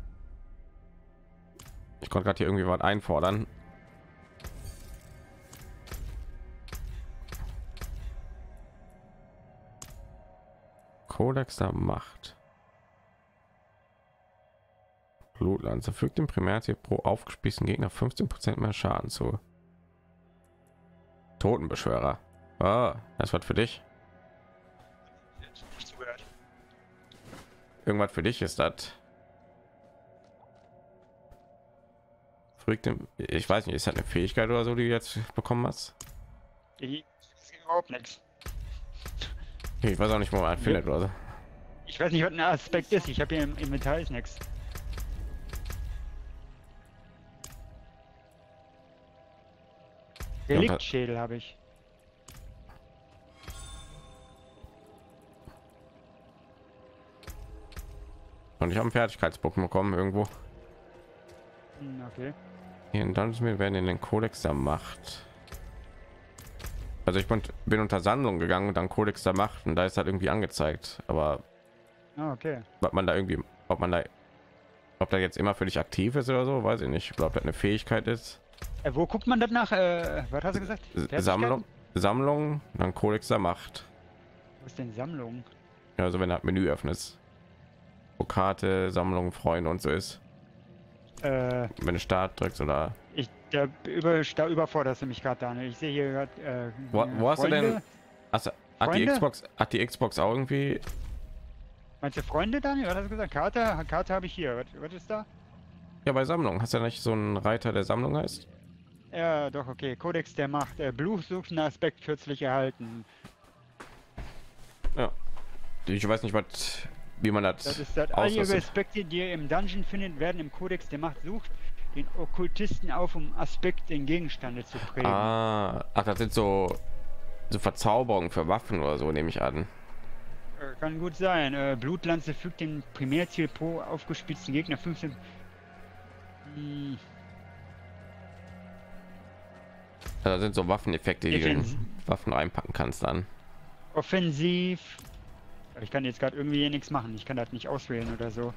Ich konnte gerade hier irgendwie was einfordern. Kodex der Macht. Blutlanze fügt dem Primärziel pro aufgespießten Gegner 15% mehr Schaden zu. Totenbeschwörer. Ah, das wird für dich. Irgendwas für dich ist das. Ich weiß nicht, ist das eine Fähigkeit oder so, die du jetzt bekommen hast? Ich, überhaupt nichts. Ich weiß auch nicht, wo man findet oder so. Ich weiß nicht, was ein Aspekt ist. Ich habe hier im Inventar ist nichts. Reliktschädel habe ich. Und ich habe einen Fertigkeitspunkt bekommen irgendwo. Hm, okay. Hier in Dungeon werden in den Kodex der Macht. Also ich bin, bin unter Sammlung gegangen und dann Kodex der Macht und da ist halt irgendwie angezeigt. Aber Ah, okay. ob man da irgendwie, ob man da, ob da jetzt immer für dich aktiv ist oder so, weiß ich nicht. Ich glaube, das eine Fähigkeit ist. Äh, wo guckt man das nach? Äh, was hast du gesagt? Sammlung, Sammlung, dann Kodex der Macht. Wo ist denn Sammlung? Ja, Also wenn das Menü öffnest, wo Karte, Sammlung, Freunde und so ist. Äh, Wenn du Start drückst oder Ich da, über, da überforderst du mich gerade, Daniel. Ich sehe hier gerade. Äh, Wo, wo hast du denn? Also, hat die Freunde? Xbox, hat die Xbox auch irgendwie? Meinst du Freunde, Daniel? Was hast du gesagt? Karte, Karte habe ich hier. Was, was ist da? Ja, bei Sammlung. Hast du ja nicht so einen Reiter, der Sammlung heißt? Ja, doch, okay. Kodex der Macht. Äh, Blutsuchender Aspekt kürzlich erhalten. Ja. Ich weiß nicht, was, wie man das, Das ist das. All die ausrüstet. Aspekte, die ihr im Dungeon findet, werden im Kodex der Macht sucht den Okkultisten auf, um Aspekt in Gegenstände zu prägen. Ah, ach, das sind so, so Verzauberungen für Waffen oder so, nehme ich an. Äh, Kann gut sein. Äh, Blutlanze fügt dem Primärziel pro aufgespitzten Gegner 15. Hm, Also das sind so Waffeneffekte, die du. Waffen reinpacken kannst dann. offensiv. Ich kann jetzt gerade irgendwie hier nichts machen. Ich kann das nicht auswählen oder so.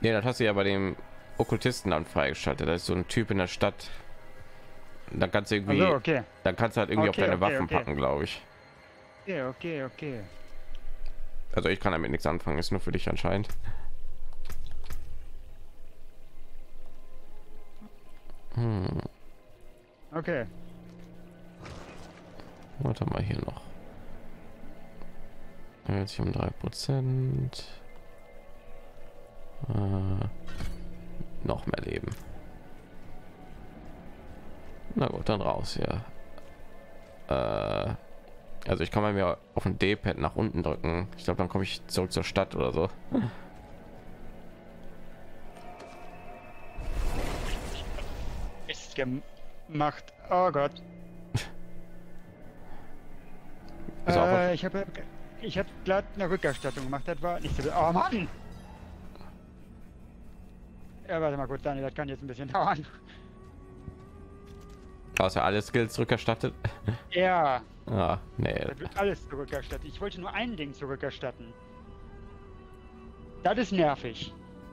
Nee, das hast du ja bei dem Okkultisten dann freigeschaltet. Da ist so ein Typ in der Stadt. Dann kannst du irgendwie, Also okay. dann kannst du halt irgendwie Okay, auf deine okay, Waffen packen, glaube ich. Okay, okay, okay. Also ich kann damit nichts anfangen, ist nur für dich anscheinend. Hm, Okay. warte mal hier noch. Jetzt sich um drei Prozent. Äh, noch mehr Leben. Na gut, dann raus ja. Äh, also ich kann bei mir auf ein D-Pad nach unten drücken. Ich glaube, dann komme ich zurück zur Stadt oder so. Ist gemacht. Oh Gott. Äh, ich habe ich habe glatt eine Rückerstattung gemacht. Das war nicht so. Oh Mann! Ja, warte mal kurz, Daniel, das kann jetzt ein bisschen dauern. Außer alle Skills rückerstattet. Ja, ah, nee. das wird alles zurückerstattet. Ich wollte nur ein Ding zurückerstatten. Das ist nervig.